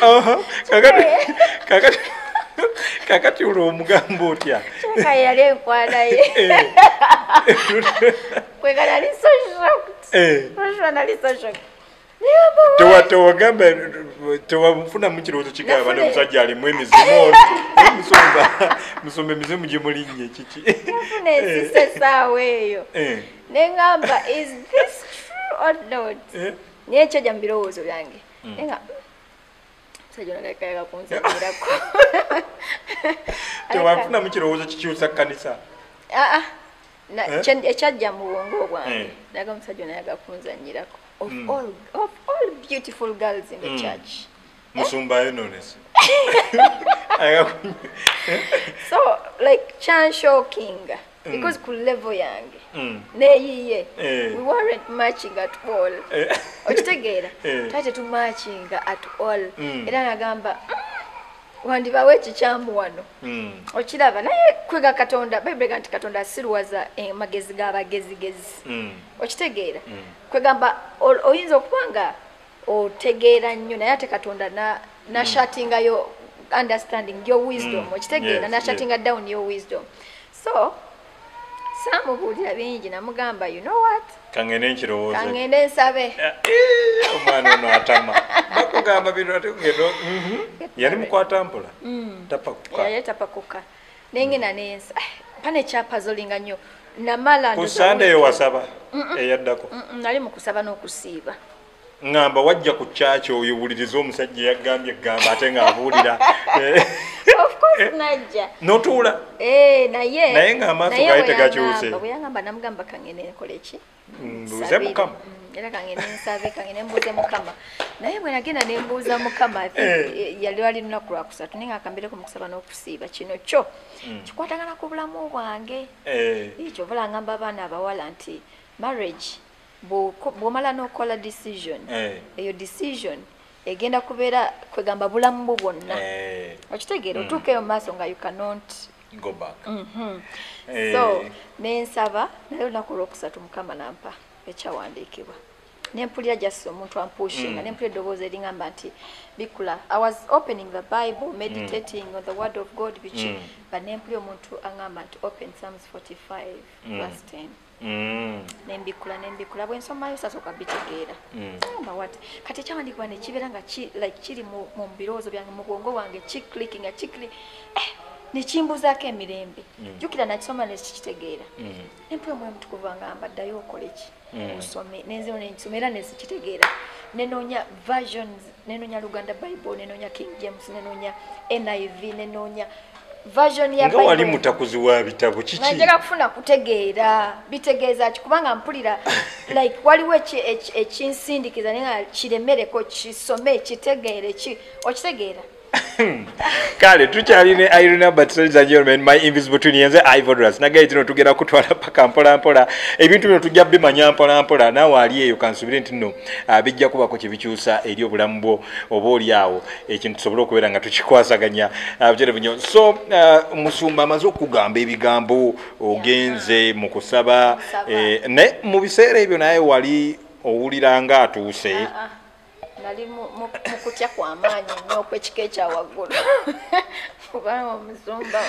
Oh aha. kakati kakati olwo omugambo otya? Kyeka yali nali so shocked. Eh. Joshua nali so shocked. Niyamba Tewa- tewagamba tewafunamu kirowoozo kigamba ne musajja alimu emizimu musumba musumba emizimu gimulinnye kiki nafuna ensisa essaawa eyo. Eh, neŋŋamba is this true or not? Eh. naye kyajja mu birowoozo byange. Naye nga musajja onagakayaga kunzanyirako tewafunamu kirowoozo kikyusa kanisa Eh? kye- ekyajja mu bwongo Eh. bwange naga omusajja onayaga kunzanyirako of all beautiful girls in the Mm. church. Musumbayo nonesi so like kyanshokinga because ku level yange. Neyiye Eh. we weren't matching at all. Eh. okitegeera Eh. twali tetumatchinga at all. Mm. era nagamba "Mm, wandibawo ekikyamu wano. Okiraba naye kwega katonda bayibuli nti katonda asiruwaza amagezi g'abagezigezi okitegeera. Kwegamba oyinza okuba nga otegeera nnyo naye ate katonda na- nashatingayo understanding yo wisdom. Mm. okitegeera nashatinga down yo wisdom. So saamubuulira bingi namugamba you know what? Kangene nkirowoozo. Kangende nsabe. Eh, omwana ono atama. Bakugamba bino ate kugendo mhm. yali mukwata mpola tapa kuka yali tapakuka nengena nensa. Pana ekyapazolinga nnyo. Namala ku sande weekend. wasaba eyaddako. Mm, mm, nali mukusaba n'okusiiba ŋŋamba wajja ku kyaki oyo wuliriza omusajja yagambye egamba ate ng'abuulira. N'otuula? Eh, naye. Ng'amaaso bwe tegakyuse. yangamba- bwe yangamba namugamba kangene nkola eki? Mbuuze mukama. Mm, era kangene nsabe kangene mbuuze mukama. Naye bwe nagenda nembuuza mukama Eh. yali wali lunaku lwakusatu naye ngaakambireko mu kusaba n'okusiiba kino kyo. Kikwatagana ku bulamu bwange. Eh, kyova langamba abaana abawala nti marriage bw'omala n'okola decision eh, eyo decision egenda kubeera kwegamba bulamu bwo bwonna. Eh, okitegeera otuukeyo mu maaso nga you cannot go back. Mhm. Eh, so nensaba naye olunaku olwokusatu mukama nampa ekyawandiikibwa. Nempulira just omuntu ampushinga Mm. nempulira eddoboozi eriŋamba nti bikula i was opening the bible meditating on the word of god biki Mm. but nempulira omuntu aŋamba nti open psalms 45 Mm. verse 10 mm, nembikula nembikula. Bwensomayo sasooka bitegeera Mm. amba wat kati ekyawandiikibwa nekibeera nga like kiri mu birowoozo byange mu bwongo bwange kikliki nga kikli eh, nekimbuzaako emirembe. Jjukira nakisoma nekikitegeera mm. nempula omwoyo mutukuvu angamba ddayo okole ki? Mm. osome nenziro nensoma era nezikitegeera nenoonya versions nenoonya luganda bible nenoonya king james nenoonya niv nenoonya nga wali Bible. mutakuzi wa bitabo kiki? Nanjala kufuna kutegeera bitegeeza ki? Kubanga mpulira like waliwo eki- eki- ekinsindikiza naye nga kiremereko kisome kitegeere ki? Okitegeera kale tukyali ne irene albert ladies and gentlemen my invisible twin yenze ivodras nagaye tino tugenda kutwala paka mpola mpola ebintu bino tujja bimanya mpola mpola naawe ali eyo kansubire nti nno ah, bijja kubako kyebikyusa eri obulamu bwo oba oli awo ekintu tusobole okubeera nga tukikwasaganya ah, butere bunyo. So ah, musumba amaze okugamba ebigambo ogenze mu kusaba eh, ne mu biseera ebyo naye wali owulira nga atuuse. Ah. Nali mu kutya kwamaanyi nnyo okwekika ekyawaggulu kubanga omusumba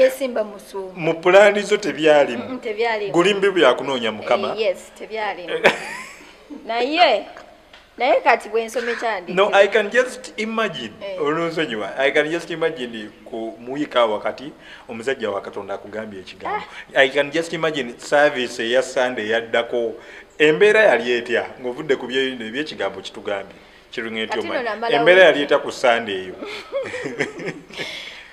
yesimba musumba mu pulaani zo tebyalimu tebyali gulimbi byakunoonya mukama. Eh, tebyalimu naye naye kati bwensoma ekyandi no i can just imagine Eh. olwonsonyiwa i can just imagine ku muyika wakati omusajja wa katonda akugambye ekigambo. I can just imagine service eya sunday yaddako embeera yali etya? Ng'ovudde ku byebino ebyekigambo kitugambye. Kirunga Kati etyo nno namala embeera wiki. yali etya ku sunday eyo?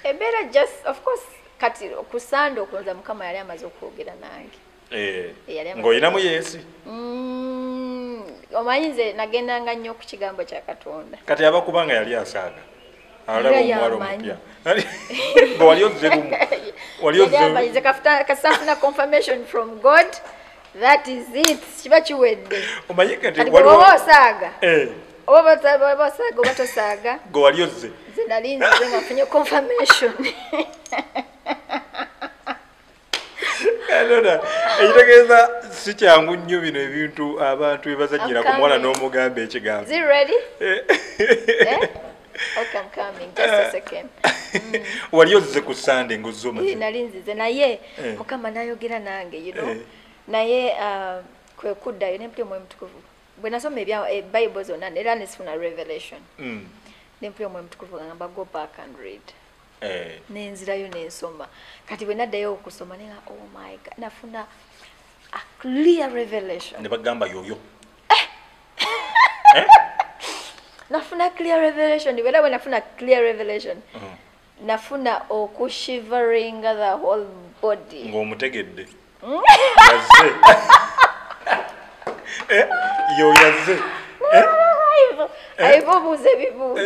Embeera just of course kati ku sande okulonza mukama yali amaze okwogera nange. Eh, ng'olinamu yeesi Mm, omanyi nze nagendanga nnyo ku kigambo kya katonda. Kati abakubanga yali asaaga alaba omuwala omupya. Nga wali ozze lumu wali ozze yamanyize kasafuna confirmation from god that is it. Kiba kiwedde. Omanyi kati kati waliwo bweoba osaaga Eh, oba osaaga oba tosaaga gwe wali ozze. nze nali nzize nga nfunye confirmation. Kanona, ekitegeeza si kyangu nnyo bino ebintu abantu bebazanyira ku muwala n'omugamba ekigambo. Eh, eh? okay i'm coming. Just a second. Wali ozze ku sande Eh, nzize. Naye Eh. mukama nayogera nange you know. Eh. Naye ah, kwe kuddayo nempulya omwoyo mutukuvu bwe nasoma ebya ebible zonna era nesifuna revelation. Mm, nempulya omwoyo mutukuvu gamba go back and read. Eh, nenzirayo nensoma kati bwe naddayo okusoma nenga oh my god nafuna a clear revelation. Ne bagamba yoyo. Nafuna clear revelation. Era bwe nafuna clear revelation Mhm. nafuna okushiveringa the whole body. Ng'omutegedde yazze Eh, yo yazze Eh, aiva obuuza ebibuuzo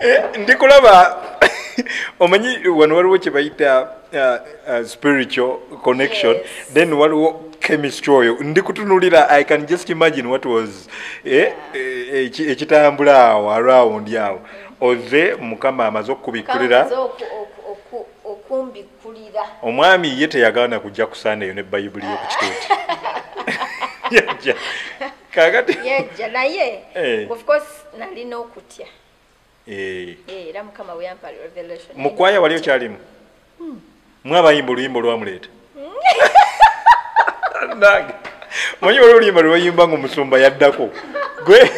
eh, ndikulaba omanyi wano waliwo kye bayita uh, uh, spiritual connection. Yes. then waliwo chemistry oyo? Ndikutunulira i can just imagine what was eh, eh, eki- ekitambula awo around awo. Oze mukama amaze okukubikulira Kamaze okumbikulira omwami ye teyagaana kujja ku sande eyo ne bayibuli yo ku kituuti. Yajja. Kakati yajja naye Eh. of course nalina okutya. Eh, Eh, era mukama bwe yampa revelation. Mu kwaya wali okyalimu mwabayimba oluyimba olwamuleeta. Nange manyi wali oluyimba lwe bayimba nga omusumba yaddako? Gwe.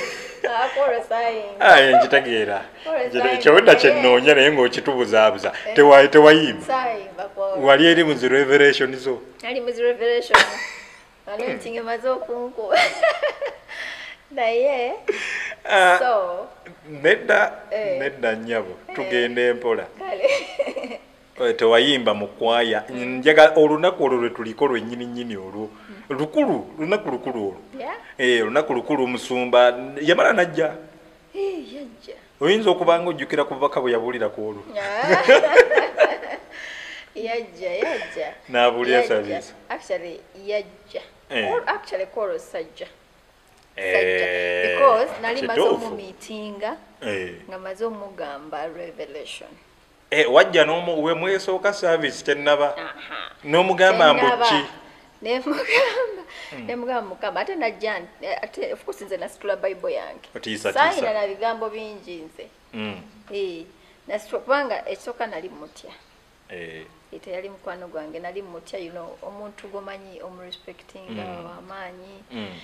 Aye nkitegeera. Alright, Nkite- fine. kyewedda kyenoonya naye ngaokitubuzaabuza Tewa- tewayimba. Sayimba kwa wali eri mu zi revelation zo. Naye Ah, nedda Eh. nedda nnyabo. Tugenda empola Eh, tewayimba mu kwaya. Njagala olunaku olwo lwe tuliko lwennyini nnyini olwo lukulu lunaku lukulu olwo. Eh, olunaku lukulu omusumba yamala najja? Eh, oyinza okuba nga ojjukira ku bubaka bwe yabuulira ku olwo? Yajja yajja. N'abuulira Yajja. service. actually yajja. Eh. Actually koro sajja. Because nali maze omumiitinga nga maze omugamba revelation. Wajja n'omu- we mwesooka service tennaba. N'omugamba mbu ki nemugamba nemugamba mukama ate najja eh, ate of course nze nasitula bible yange. Saayina na bigambo bingi nze. Mm, Eh, nasitula kubanga ekisooka nali mutya. Eh, teyali mukwano gwange nali mutya you know omuntu gomanyi omurespectinga wamaanyi mm.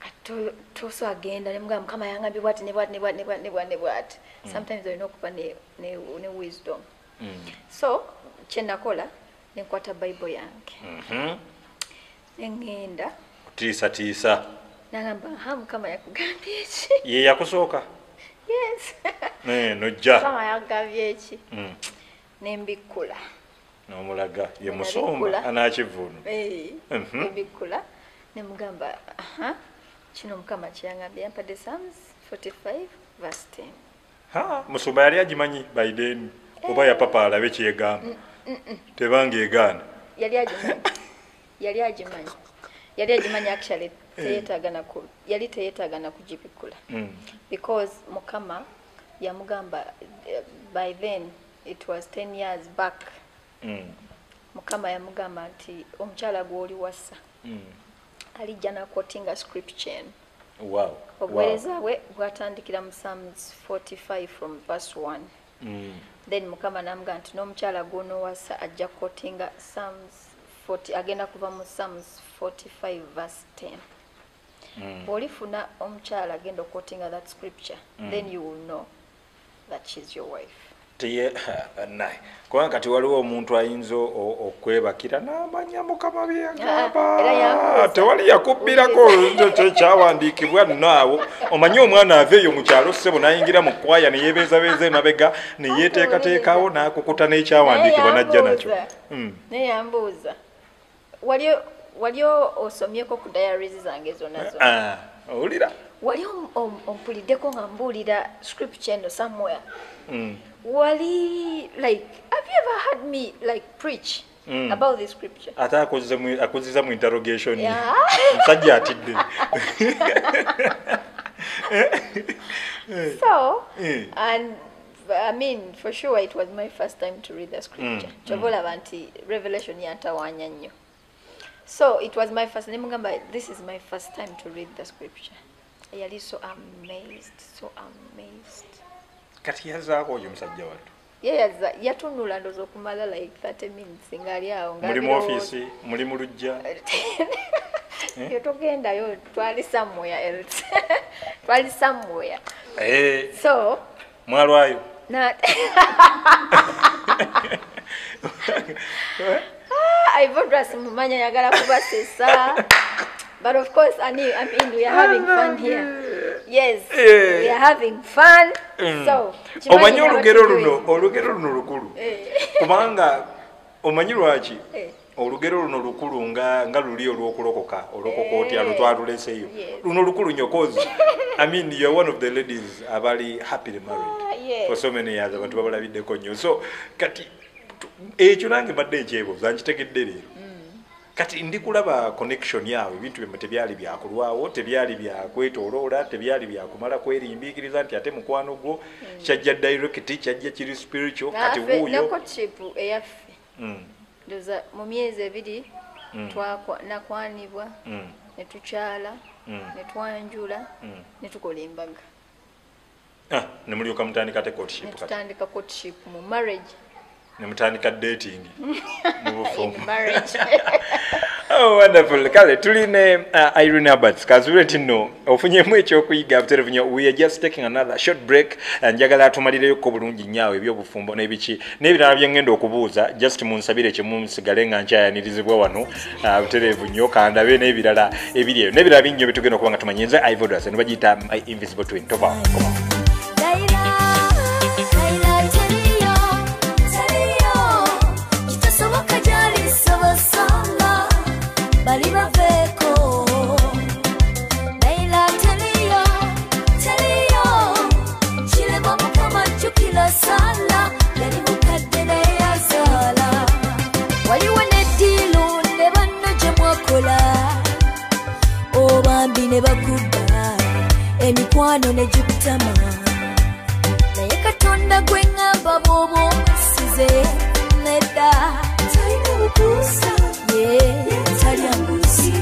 kati toso agenda nemugamba mukama yangambye bwati ne bwati ne bwati ne bwati ne bwati ne bwati. Sometimes olina okuba ne, ne, ne wisdom. So kyenakola nenkwata bible yange. Mhm. Neŋŋenda tiisa tiisa nagamba ha mukama yakugambye eki ye yakusooka. Yes. Eh, nojja. Mukama yakugambye eki Mm. nembikkula n'omulaga ye musomba kkula. anaakivuunu Eh, Mhm. nembikkula nemugamba aha kino mukama kyeyangambye yampadde psalms 45 verse 10 Ha, musumba yali agimanyi baiden oba yapapa alabe kyegamba? Tebanga egaana yali agimanyi yali agimanyi yali agimanyi actually teyetaaga naku yali teyetaaga nakugibikkula Mm. because mukama yamugamba eh, by then it was 10 years back Mm. mukama yamugamba nti omukyala gw'oli wassa Mm. alijja nakotinga scripture eno wow obuweereza bwe bwatandikira mu psalms 45 from verse 1 Mm. then mukama namugaa nti n'omukyala gw'onoowasa ajja kukotinga psalms 40 agenda kuva mu psalms 45 verse 10 bw'olifuna omukyala agenda okukotinga that scripture then you will know that she's your wife. Tiye naye. Kubanga kati waliwo omuntu ayinza okwebakira n'amanya mukama Ah, byeyaŋamba yambuuza. tewali yakubbirako kyawandiikibwa naawo omanyi omwana ava eyo mu kyalo ssebo n'ayingira mu kwaya ne yeebeezabeeza emabega ne yeeteekateekawo n'akukuta n'ekyawandiikibwa n'ajja nakyo. Mm. naye yambuuza wali walio osomyeko ku diaries zange zonna zonna Ah, owulira wali om- om- ompuliddeko nga mbuulira scripture eno somewhere. Mm. wali like have you ever heard me like preach Mm. about the scripture? Ate akoziza mu- interrogation. Omusajja atidde. So yeah. and i mean for sure it was my first time to read the scripture. Mm, mm. olaba nti revelation yantawaanya nnyo so it was my first nemugamba this is my first time to read the scripture. Yali so amazed so amazed. Kati yazaako oyo musajja wattu? Yeyaza yatunula ndoza okumala like 30 minutes ngaali awo muli mu ofiisi muli mu lujja. Yo togendayo twali somewhere else. Twali somewhere. Eh, so mwalwayo na ivodras mumanya yagala kubasesa but of course I, knew, I mean we are having fun here yes Eh. we are having fun Mm. so omanyi nga olugero luno olugero luno lukulu Eh. kubanga omanyi lwaki Eh. olugero luno lukulu nga nga luli olw'okulokoka olokoka otya Eh. lutwaluleseyo Yes. luno lukulu nnyo cause i mean you're one of the ladies abali happily married Ah, for so many years abantu babalabiddeko nnyo so kati ekyo nange mbadde ekyebuuza nkitegedde leero. Kati ndi kulaba connection yawe ebintu byemwe tebyali byakulwawo tebyali byakwetoloola tebyali byakumala kwerimbiikiriza nti ate mukwano gwo kyajja direct kyajja kiri spiritual kati wuuyo nakotship eyaffe. Mm, ndoza mu myezi ebiri Mm. twakwa- nakwanibwa ne tukyala ne twanjula ne tukola embaga. Ah, ne mulyoka mutandika te ne courtship kati. tutandika courtship mu marriage ne mutandika dating mu bufumbo Oh, wonderful. Kale tuline uh, irene abats kazule nti nno ofunyemu ekyokuyiga buterevunya we are just taking another short break uh, njagala tumalireyo bulungi nnyawo ebyobufumbo n'ebiki n'ebirala bye ŋŋenda okubuuza just munsabire kyemumu nsigale nga nkyayanirizibwa wano uh, butereevu nnyo kandabe n'ebirala ebiri eyo. N'ebirala binnyo bitugenda okuba nga tumanyi nze ivodas ne bagiyita my invisible twin. Tovaawo Laila, emikwano ne gikutama. naye katonda gwe ŋŋamba bw'oba omusize nedda. Talina bukuusa. Ye talya nguzi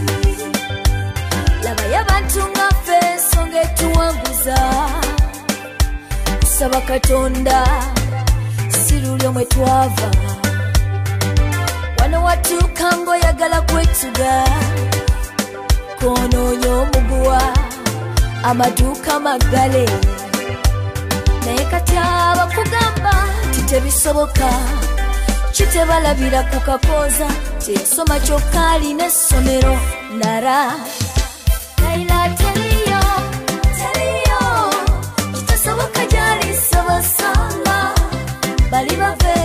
labayo abantu nga ffe ensonga etuwanguza. Kusaba katonda si lulyo mwe twava. Wano watuuka ng'oyagala kwetuga koonoonya omuguwa amaduuka maggale naye kati abakugamba titebisoboka kitebalabira ku kakooza teyasoma kyokka alina essomero nara. Laila teriyo, teriyo, kitasoboka gyali bali baveeko.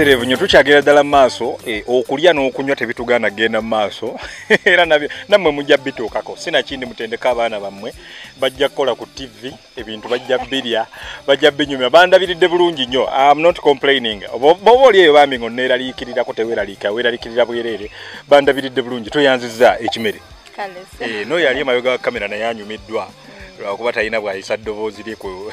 Okay kale butereevu nyo tukyagera ddala mu maaso eh, okulya n'okunywa tebitugaana genda mu maaso. Era nammwe mujja bituukako. Sinakindi mutendeka abaana bammwe. Bajja kukola ku tv ebintu bajja birya bajja binyumya. Bandabiridde bulungi nnyo. Am not complaining. Oba- bw'oba oli eyo bambi ng'oneeraliikirirako teweeraliika weeraliikirira bwereere bandabiridde bulungi. Toyanzizza ekimere. Kale se Eh, n'oyo ali emabega wa kamera naye anyumiddwa lwakuba talina bwayisa ddoboozi lye ku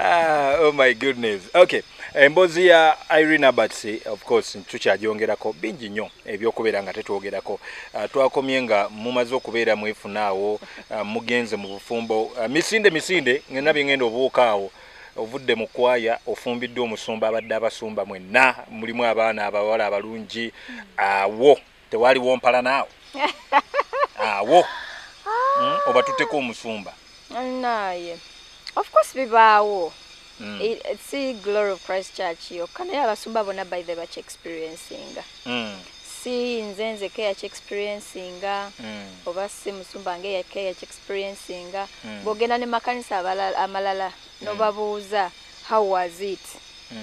Ah, oh my goodness. Okay emboozi ya irene abats of course tukyagyongerako bingi nnyo ebyokubeera nga tetwogerako. Uh, twakomye nga mumaze okubeera mwefunaawo uh, mugenze mu bufumbo. Uh, misinde misinde ngena byengenda obuuka awo ovudde mu kwaya ofumbiddwe omusumba abadde abasumba mwenna mulimu abaana abawala abalungi. Awo tewaliwo mpala naawo awo. Mm, oba tuteko omusumba. Naye of course bibaawo si glory of christ church. Yokka naye abasumba bonna by the baki experiencinga Mm, si nze nzeke yaki experiencinga mm, oba si musumba nge yake yaki experiencinga Mm. bw'ogenda ne makanisa amalala nobabuuza how was it?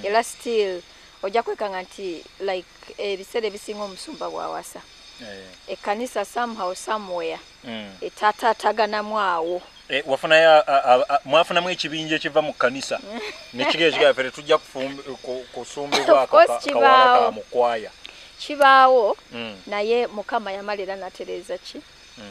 Era still ojja kwekanga nti like ebiseera ebisinga omusumba bwawasa eh, ekkanisa somehow somewhere mm. etataataganamu awo Eh, wafunayo a- a- mwafunamu ekibinja ekiva mu kkanisa nekigere kigaa ffe tetujja kufumbi- ku- kusumbibwako Of course ka- kibaawo. kawala ka mukwaya. Kibaawo Mm, naye mukama yamala era natereeza ki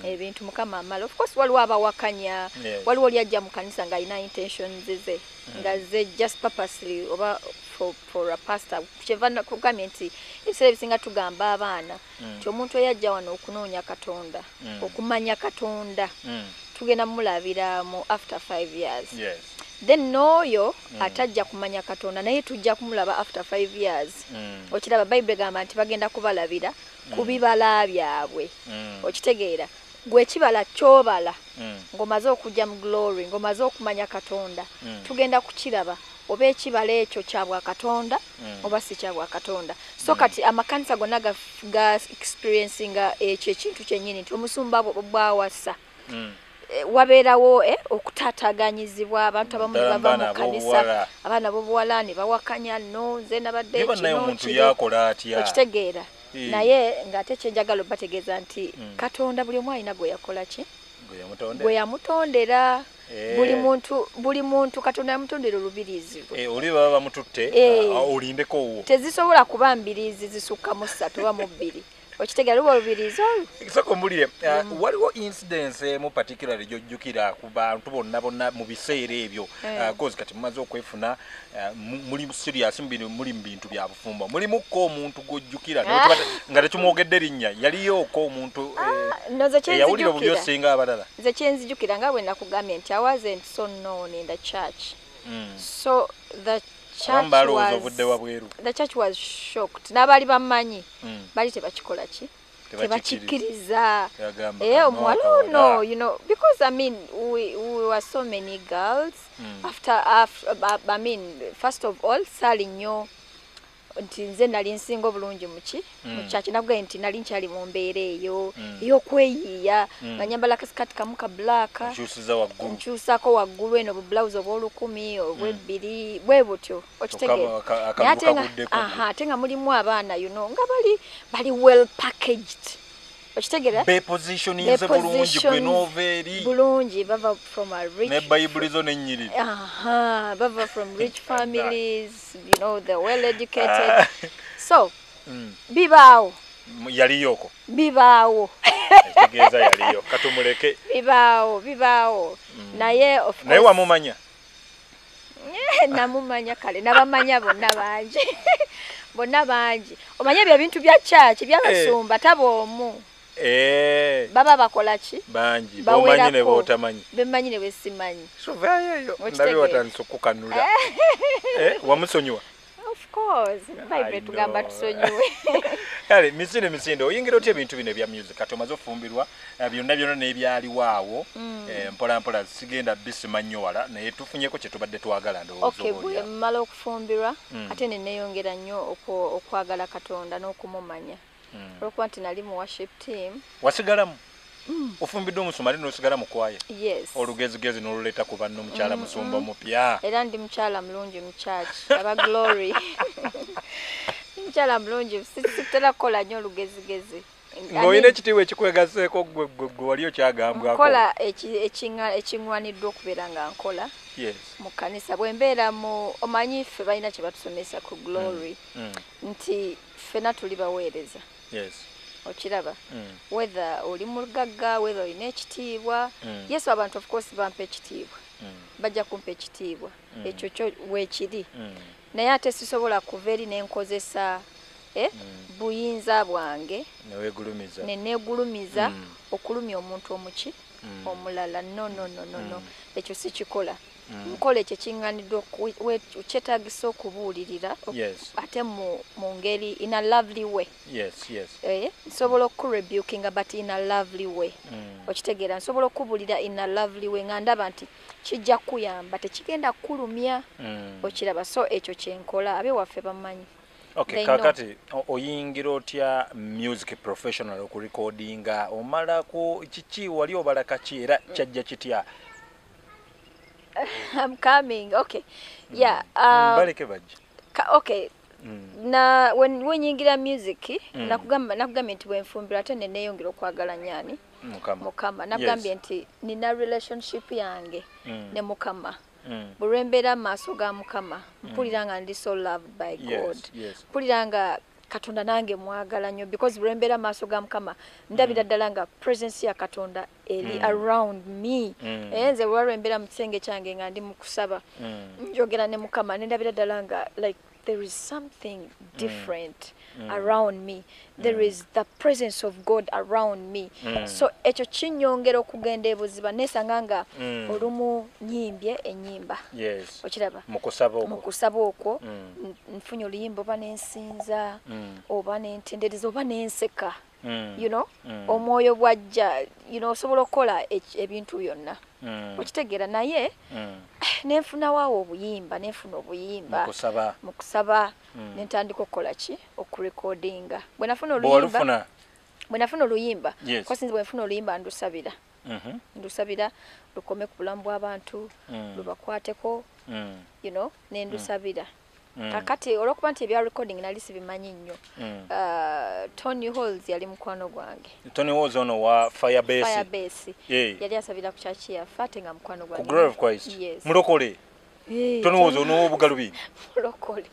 ebintu mukama amala. Of course waliwo abawakanya waliwo oli ajja mu kanisa ng'alina intentions ze. Nga ze just purposely oba for, for a pastor. Kyeva na- kugambye nti ebiseera ebisinga tugamba abaana. Nti omuntu eyajja wano okunoonya katonda okumanya katonda. Mm, tugenda mulabira mu after five years. Yes. then n'oyo atajja kumanya katonda naye tujja kumulaba after five years. Mm, okiraba bayibuli egamba nti bagenda kubalabira ku bibala byabwe. Mm, okitegeera gwe ekibala kyobala mm, ng'omaze okujja mu glory ng'omaze okumanya katonda Mm. tugenda kukiraba oba ekibala ekyo kya bwakatonda Mm. oba si kya bwakatonda so kati amakanisa gonna ga, ga experiencinga ekyo ekintu kyennyini nti omusumba bw- bwawasa mm. Wabeerawo eh, okutaataganyizibwa abantu abamu ne bava mu kanisa. ab'obuwala. abaana b'obuwala ne bawakanya no nze nabadde naye bannaye kino omuntu kiri." yakola atya? okitegeera. Naye ng'ate kyenjagala obategeeza nti katonda buli omu alina gwe yakola ki? Gwe yamutonde? gwe yamutondera. Eh. buli muntu buli muntu katonda yamutondera olubirizi lwe Eh, oli baba bamututte olindeko wo. Tezisobola kuba mbiriizi zisukkamu ssatu oba mu bbiri okitegeera luba olubirizi olwo soko mbulire uh, waliwo incidence emu particularly gyojjukira ku bantu bonna bonna mu biseera ebyo. Uh, cause kati mumaze okwefuna mu- muli serious mubino muli mu bintu bya bufumbo. Mulimukko omuntu gwojjukira Ah. nga tekimwogedde linnya yaliyooko omuntu eh, ze eyawulira obubi osinga abalala. Nze kyenzijukira nga bwe nakugambye nti i wasn't so known in the church. Mm. so the abamu balowooza obudde wabweru the church was shocked. N'abaali bamanyi Mm. bali tebakikola ki? Tebakikkiriza. kano omuwala ono you know because i mean we, we were so many girls. After, after I mean first of all saali nnyo nti nze nali nsinga obulungi muki mukyaki nakugaye nti nali nkyali mu mbeera eyo ey'okweyiiya nga nyambala kasikati kamu ka waggulu. Nkyusako waggulu eno obubulawuzi obwolukumi obwebbiri bwe butyo. Okitegeera. Aka- aka- Naye ate nga- mulimu abaana you know, nga bali bali well packaged okitegeera bepositioninze bulungi gwe noova eri bulungi bava from a rich ne bayibuli zo nennyiriri aha bava from rich families you know they're well educated so bibaawo. M- yaliyooko bibaawo. Ekitegeeza yaliyo katumuleke bibaawo bibaawo. Naye of naye course- wamumanya namumanya kale nabamanya bonna bangi. Bonna bangi. Omanye ebyo ebintu bya kyaki byabasumba taba omu. Eh, baba bakola ki? Bangi bomanyi ne bootamanyi bemanyi ne besimanyi sovaayo eyo ndabye watandisa okukanula. Eh, wamusonyiwa? Of course bayibuli tugamba tusonyiwe. Kale misinde misinde oyingira otya ebintu bino ebya music? Kati omaze ofumbirwa eh, byonna byonna n'ebyaliwo awo. Eh, mpola mpola sigenda bisima nnyo wala naye tufunyeko kye tubadde twagala ndowooza okay oba bwe olya. mmala okufumbirwa Mm. ate neneyongera nnyo okwo- okwagala katonda n'okumumanya olwokuba nti nali mu worship team. Wasigalamu? Ofumbiddwa omusumali n'osigala mu kwaya yes. Olugezigezi n'oluleeta ku banno omukyala Mm, musumba mupya. Era ndi mukyala mulungi mu church. Aba glory. Mukyala mulungi. Si- sitera kukola nnyo olugezigezi ng'olina ekitiibwa ekikwegaseeko gwe wali okyagambwako. Nkola eki- ekiŋa- ekiŋwaniddwa okubeera nga nkola. Yes. Mu kanisa bwe mbeera mu omanyi ffe balina kye batusomesa ku glory. Nti ffena tuli baweereza okiraba. Mm, whether oli mugagga whether olina ekitiibwa Mm. yesu abantu of course bampa ekitiibwa. Mm, bajja kumpa ekitiibwa. Ekyo kyo weekiri naye ate sisobola kuva eri nenkozesa eh, buyinza bwange neneegulumiza okulumya omuntu omuki omulala. No no no no no. Ekyo sikikola. Nkola ekyo kiŋŋaniddwa kyetagisa okubuulirira ate mu ngeri in a lovely way. Yes yes. Eh, nsobola okurebukinga but in a lovely way. Mm. okitegeera nsobola okubuulira in a lovely way nga ndaba nti kijja kuyamba tekigenda kukulumya Mm. okiraba. So ekyo kyenkola abe waffe bamanyi okay kakati oyingira otya music professional okurecordinga? Omalaku kiki wali obala kaki era kyajja kitya I'm coming. Okay. Yeah um, baleke bajja ka, okay. Mm. na when wenyingira music Mm. nakugamba nakugambye nti bwenfumbira ate neneyongera okwagala nyani mukama. Mukama. Nakugambye nti nina relationship yange Mm. ne mukama. Mm. mu maaso ga mukama mpulira nga ndi so loved by god. yes yes. Mpulira nga katonda nange mwagala nnyo because bwe mu maaso ga mukama ndabira ddala nga presence ya katonda eri around me Mm. naye nze bwe lwembeera mu kisenge kyange nga ndi mu kusaba Mm. njogera ne mukama nendabira ddala nga like there is something different around me there is the presence of god around me Mm. so ekyo kinyongera okugenda ebuziba nesanga nga Mm. olumu nyimbye enyimba yes okiraba mukusaba mu okwo kusaba okwo Mm. nfunye oluyimba oba nensinza Mm. oba nentendereza oba nenseka Mm. you know Mm. omwoyo bwajja you know osobola okukola ek- ebintu byonna Mm. Okitegeera naye Mm. nenfunawaawo obuyimba nenfuna obuyimba mukusaba mu kusaba Mm. nentandika okukola ki okurekodinga bwe nafuna bwe oluyimba walufuna bwe nafuna oluyimba kosinzi bwe nfuna oluyimba ndusabira Mhm. ndusabira lukome ku bulamu bw'abantu Mm. lubakwateko Mm. you know nendusabira Mm. Kakati olwokuba nti ebya recording nali sibimanyi nnyo. Mm. uh, tony halls yali mukwano gwange. Tony woz ono wa firebase. Firebase. Eh. yali asabira ku kyaki yaffe ate nga mukwano of christ. Mulokole. Eh, tony woz ono wobugalubindi mulokole.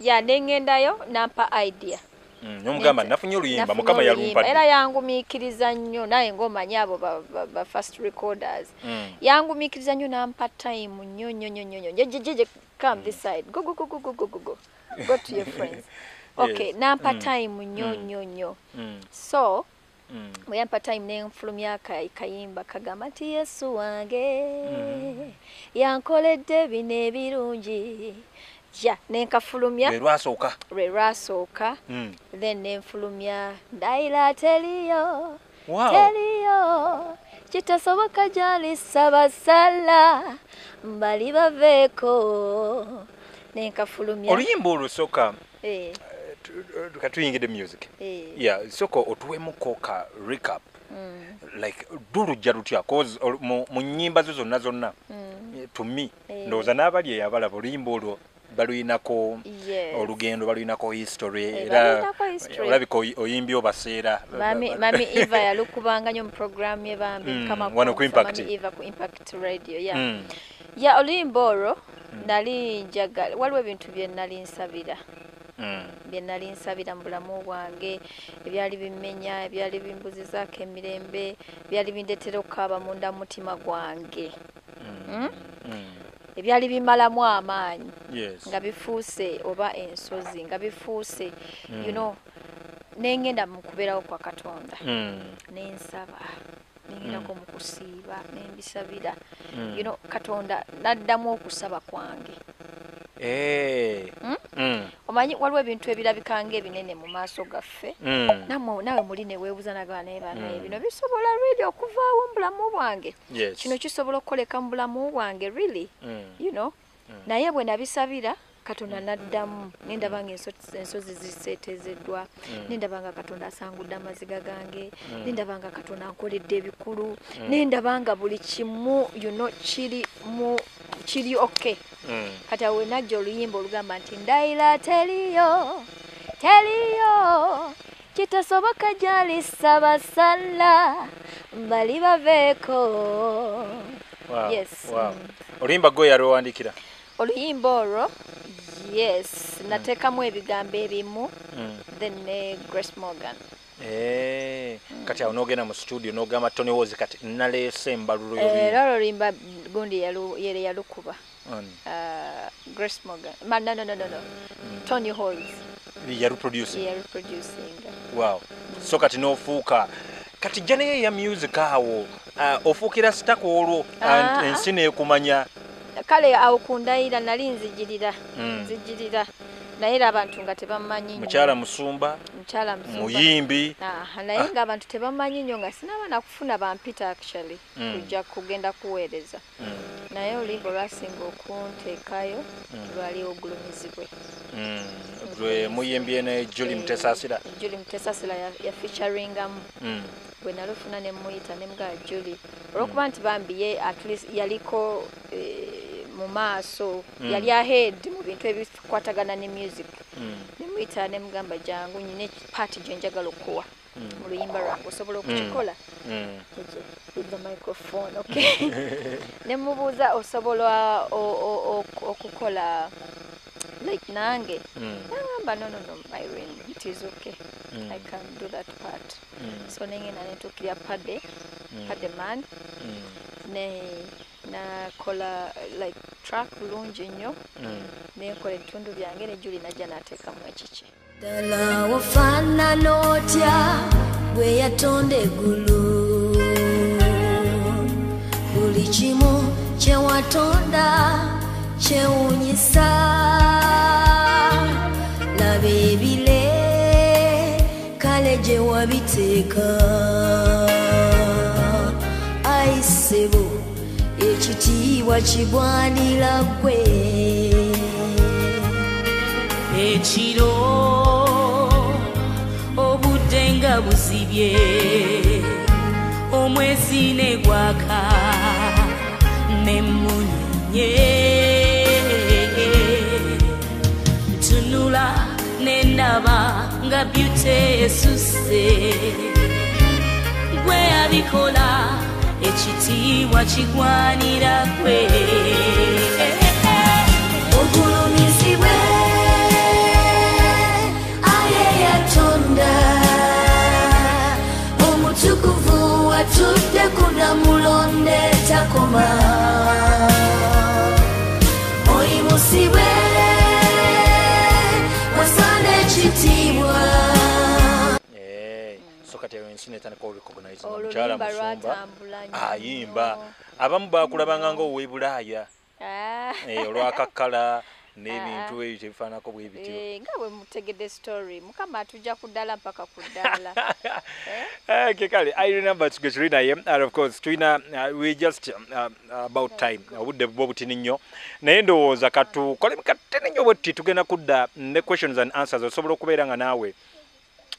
Ya nengendayo nampa idea. Mm, nomugamba Nze- nafunye oluyimba mukama oluyimba. era yalumpadde yangumiikiriza nnyo naye ngaomanyi abo ba, first recorders Mm. yangumiikiriza nnyo nampa time nnyo nnyo nnyo nnyo nnyo jejeje come this side go go go go go go go go go to your friends okay nampa Mm. time nnyo Mm. nnyo nnyo Mm. so Mm. bwe yampa time nenfulumya kayimba kagamba nti yesu wange yankoledde bino ebirungi jja nenkafulumya lwasooka lwe lwasooka hmm. then nenfulumya. Ndaira teriyo teriyo kitasoboka gyali sabasala. Mbali baveeko nenkafulumya oluyimba olwosoka eh. eh, katuyingide music. Eh. Ya soka otuwemuko ka recap. Hmm. Like lulujja lutya mu nyimba zo zonna zonna hmm. to me ndowooza n'abali eyabalaba oluyimba olwo baluyinako olugendo baluyinako history Eh, era olabika oyi- oyimbye obaseera mami eva yalukubanga nnyo mu programu yebambi Mm, wano ku Impact. radio ya Mm, ya oluyimba olwo nali njagala waliwo ebintu bye nali nsabira. Mm, bye nali nsabira mu bulamu bwange ebyali bimmenya ebyali bimbuzizaako emirembe byali bindeetera okukaaba munda mu mutima gwange. Mm? mm, ebyali bimalamu amaanyi nga bifuuse oba ensozi nga bifuuse Mm. you know nengenda mu kubeerawo kwa katonda Mm, nensaba nengendako mu kusiiba nembisabira Mm. you know katonda naddamu okusaba kwange Mm? mm, omanyi waliwo ebintu ebirabika ngaebinene mu maaso gaffe. Mm, namwe nawe muli neweebuza nagaba naye banaye bino bisobola really okuvaawo mu bulamu bwange. Yes. Kino kisobola okukoleka mu bulamu bwange really. You know? Naye bwe nabisabira katonda n'addamu. Nendaba nga enso- ensozi ziseetezeddwa. Nendaba nga katonda asangudde amaziga gange. Nendaba nga katonda ankoledde ebikulu. Nendaba nga buli kimu you know, kiri mu kiri okay Mm. kati awo wenajja oluyimba olugamba nti ndayira teriyo teriyo kitasoboka gyalisa basala bali baveeko. Wow, Yes, wow. oluyimba gwe yali owandikira oluyimba olwo yes. Nateekamu ebigambo ebimu Mm. then ne grace morgan. Eh, kati awo n'ogenda mu studio n'ogamba tony wozi kati naleese embalulo era olwo oluyimba gundi yere yalukuba. Mm. uh, grace morgan. Ma, no, no, no, no, no. tony halls yaluproducing yaluproducing wow. So kati n'ofuuka kati jja naye ya music awo ah, ofuukira sitako olwo Ah, ah, ensi neekumanya kale awo kundayira nali nzijirira. Mm. nzijirira. Naye era abantu nga tebamanyi mukyala musumba mukyala musumba muyimbi. Naye nga abantu tebamanyi nnyo nga sinaba nakufuna bampita actually Mm. kujja kugenda kuweereza Mm, naye oluyimba olwasinga okunteekayo lwali ogulumizibwe. Mm. gwe muyimbye ne juli mutesasira. Juli mutesasira ya- yafeaturingamu Mm, bwe nalufuna ne muyita ne mga juli olwokuba nti bambi ye at least yaliko eh, mu maaso. Mm. yali ahead mu bintu ebikwatagana ne music. Mm, nemuyita nemugamba jangu nyina paati gyenjagala okuwa mu luyimba lwange osobola okukikola? Mm. the microphone okay. Nemubuuza osobola okukola like nange? Mm, nagamba no Irene it is okay. Mm. I can do that part. Mm, so nengenda netukira pade pade man. Mm, ne nakola like track bulungi nnyo. Mm. nenkola ebitundu byange ne juli najja nateekamu ekiki. Ddala wafaanana otya bwe yatonda eggulu? Buli kimu kye watonda kyewuunyisa laba ebire kale gye wabiteeka ekitiibwa kigwanira gwe ekiro obudde nga buzibye omwezi ne gwaka nemunyonye ntunula nendaba nga byute esusse gwe abikola ekitiibwa kigwanira gwe ogulumizibwe aye yatonda. Omutukuvu watudde kunamulonde takoma. Oyimusibwe wasana so kati eyo ensi netandika orecognize nga mukyala musumba. Ayimba abamu bakulabanga nga ow'e bulaaya Ah. Eh, olwakakkala n'ebintu ebyo tebifaanako bwe bityo. Eh, nga bwe mutegedde story mukama atujja ku ddala mpaka ku ddala okay kale irene ambert gwe tuli naye and of course tulina uh, we just uh, about time. Obudde buba obutini nnyo. Naye ndowooza katukole katene nnyo bwetti tugenda kudda ne questions and answers osobola okubeera nga naawe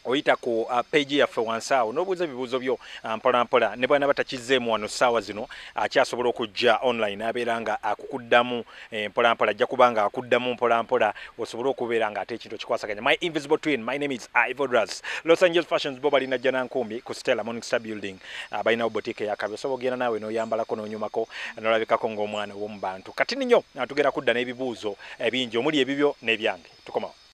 oyita ku uh, page yaffe wansi awo n'obuuza ebibuuzo byo uh, mpola mpola ne bwana batakizzeemu wano ssaawa zino akyasobola okujja online abeera nga akukuddamu eh, mpola mpola ajja kuba nga akuddamu mpola mpola osobole okubeera nga ate ekintu okikwasaganya my invisible twin my name is ivodras los angeles fashions bo balina janankumbi ku stella morning star building. Uh, balinawo boutique eyakabi osobola ogenda naawe n'oyambalako n'onyumako n'olabikako ng'omwana w'omu bantu. Kati ninyo uh, tugenda kudda n'ebibuuzo ebingi omuli ebibyo n'ebyange. Tukomawo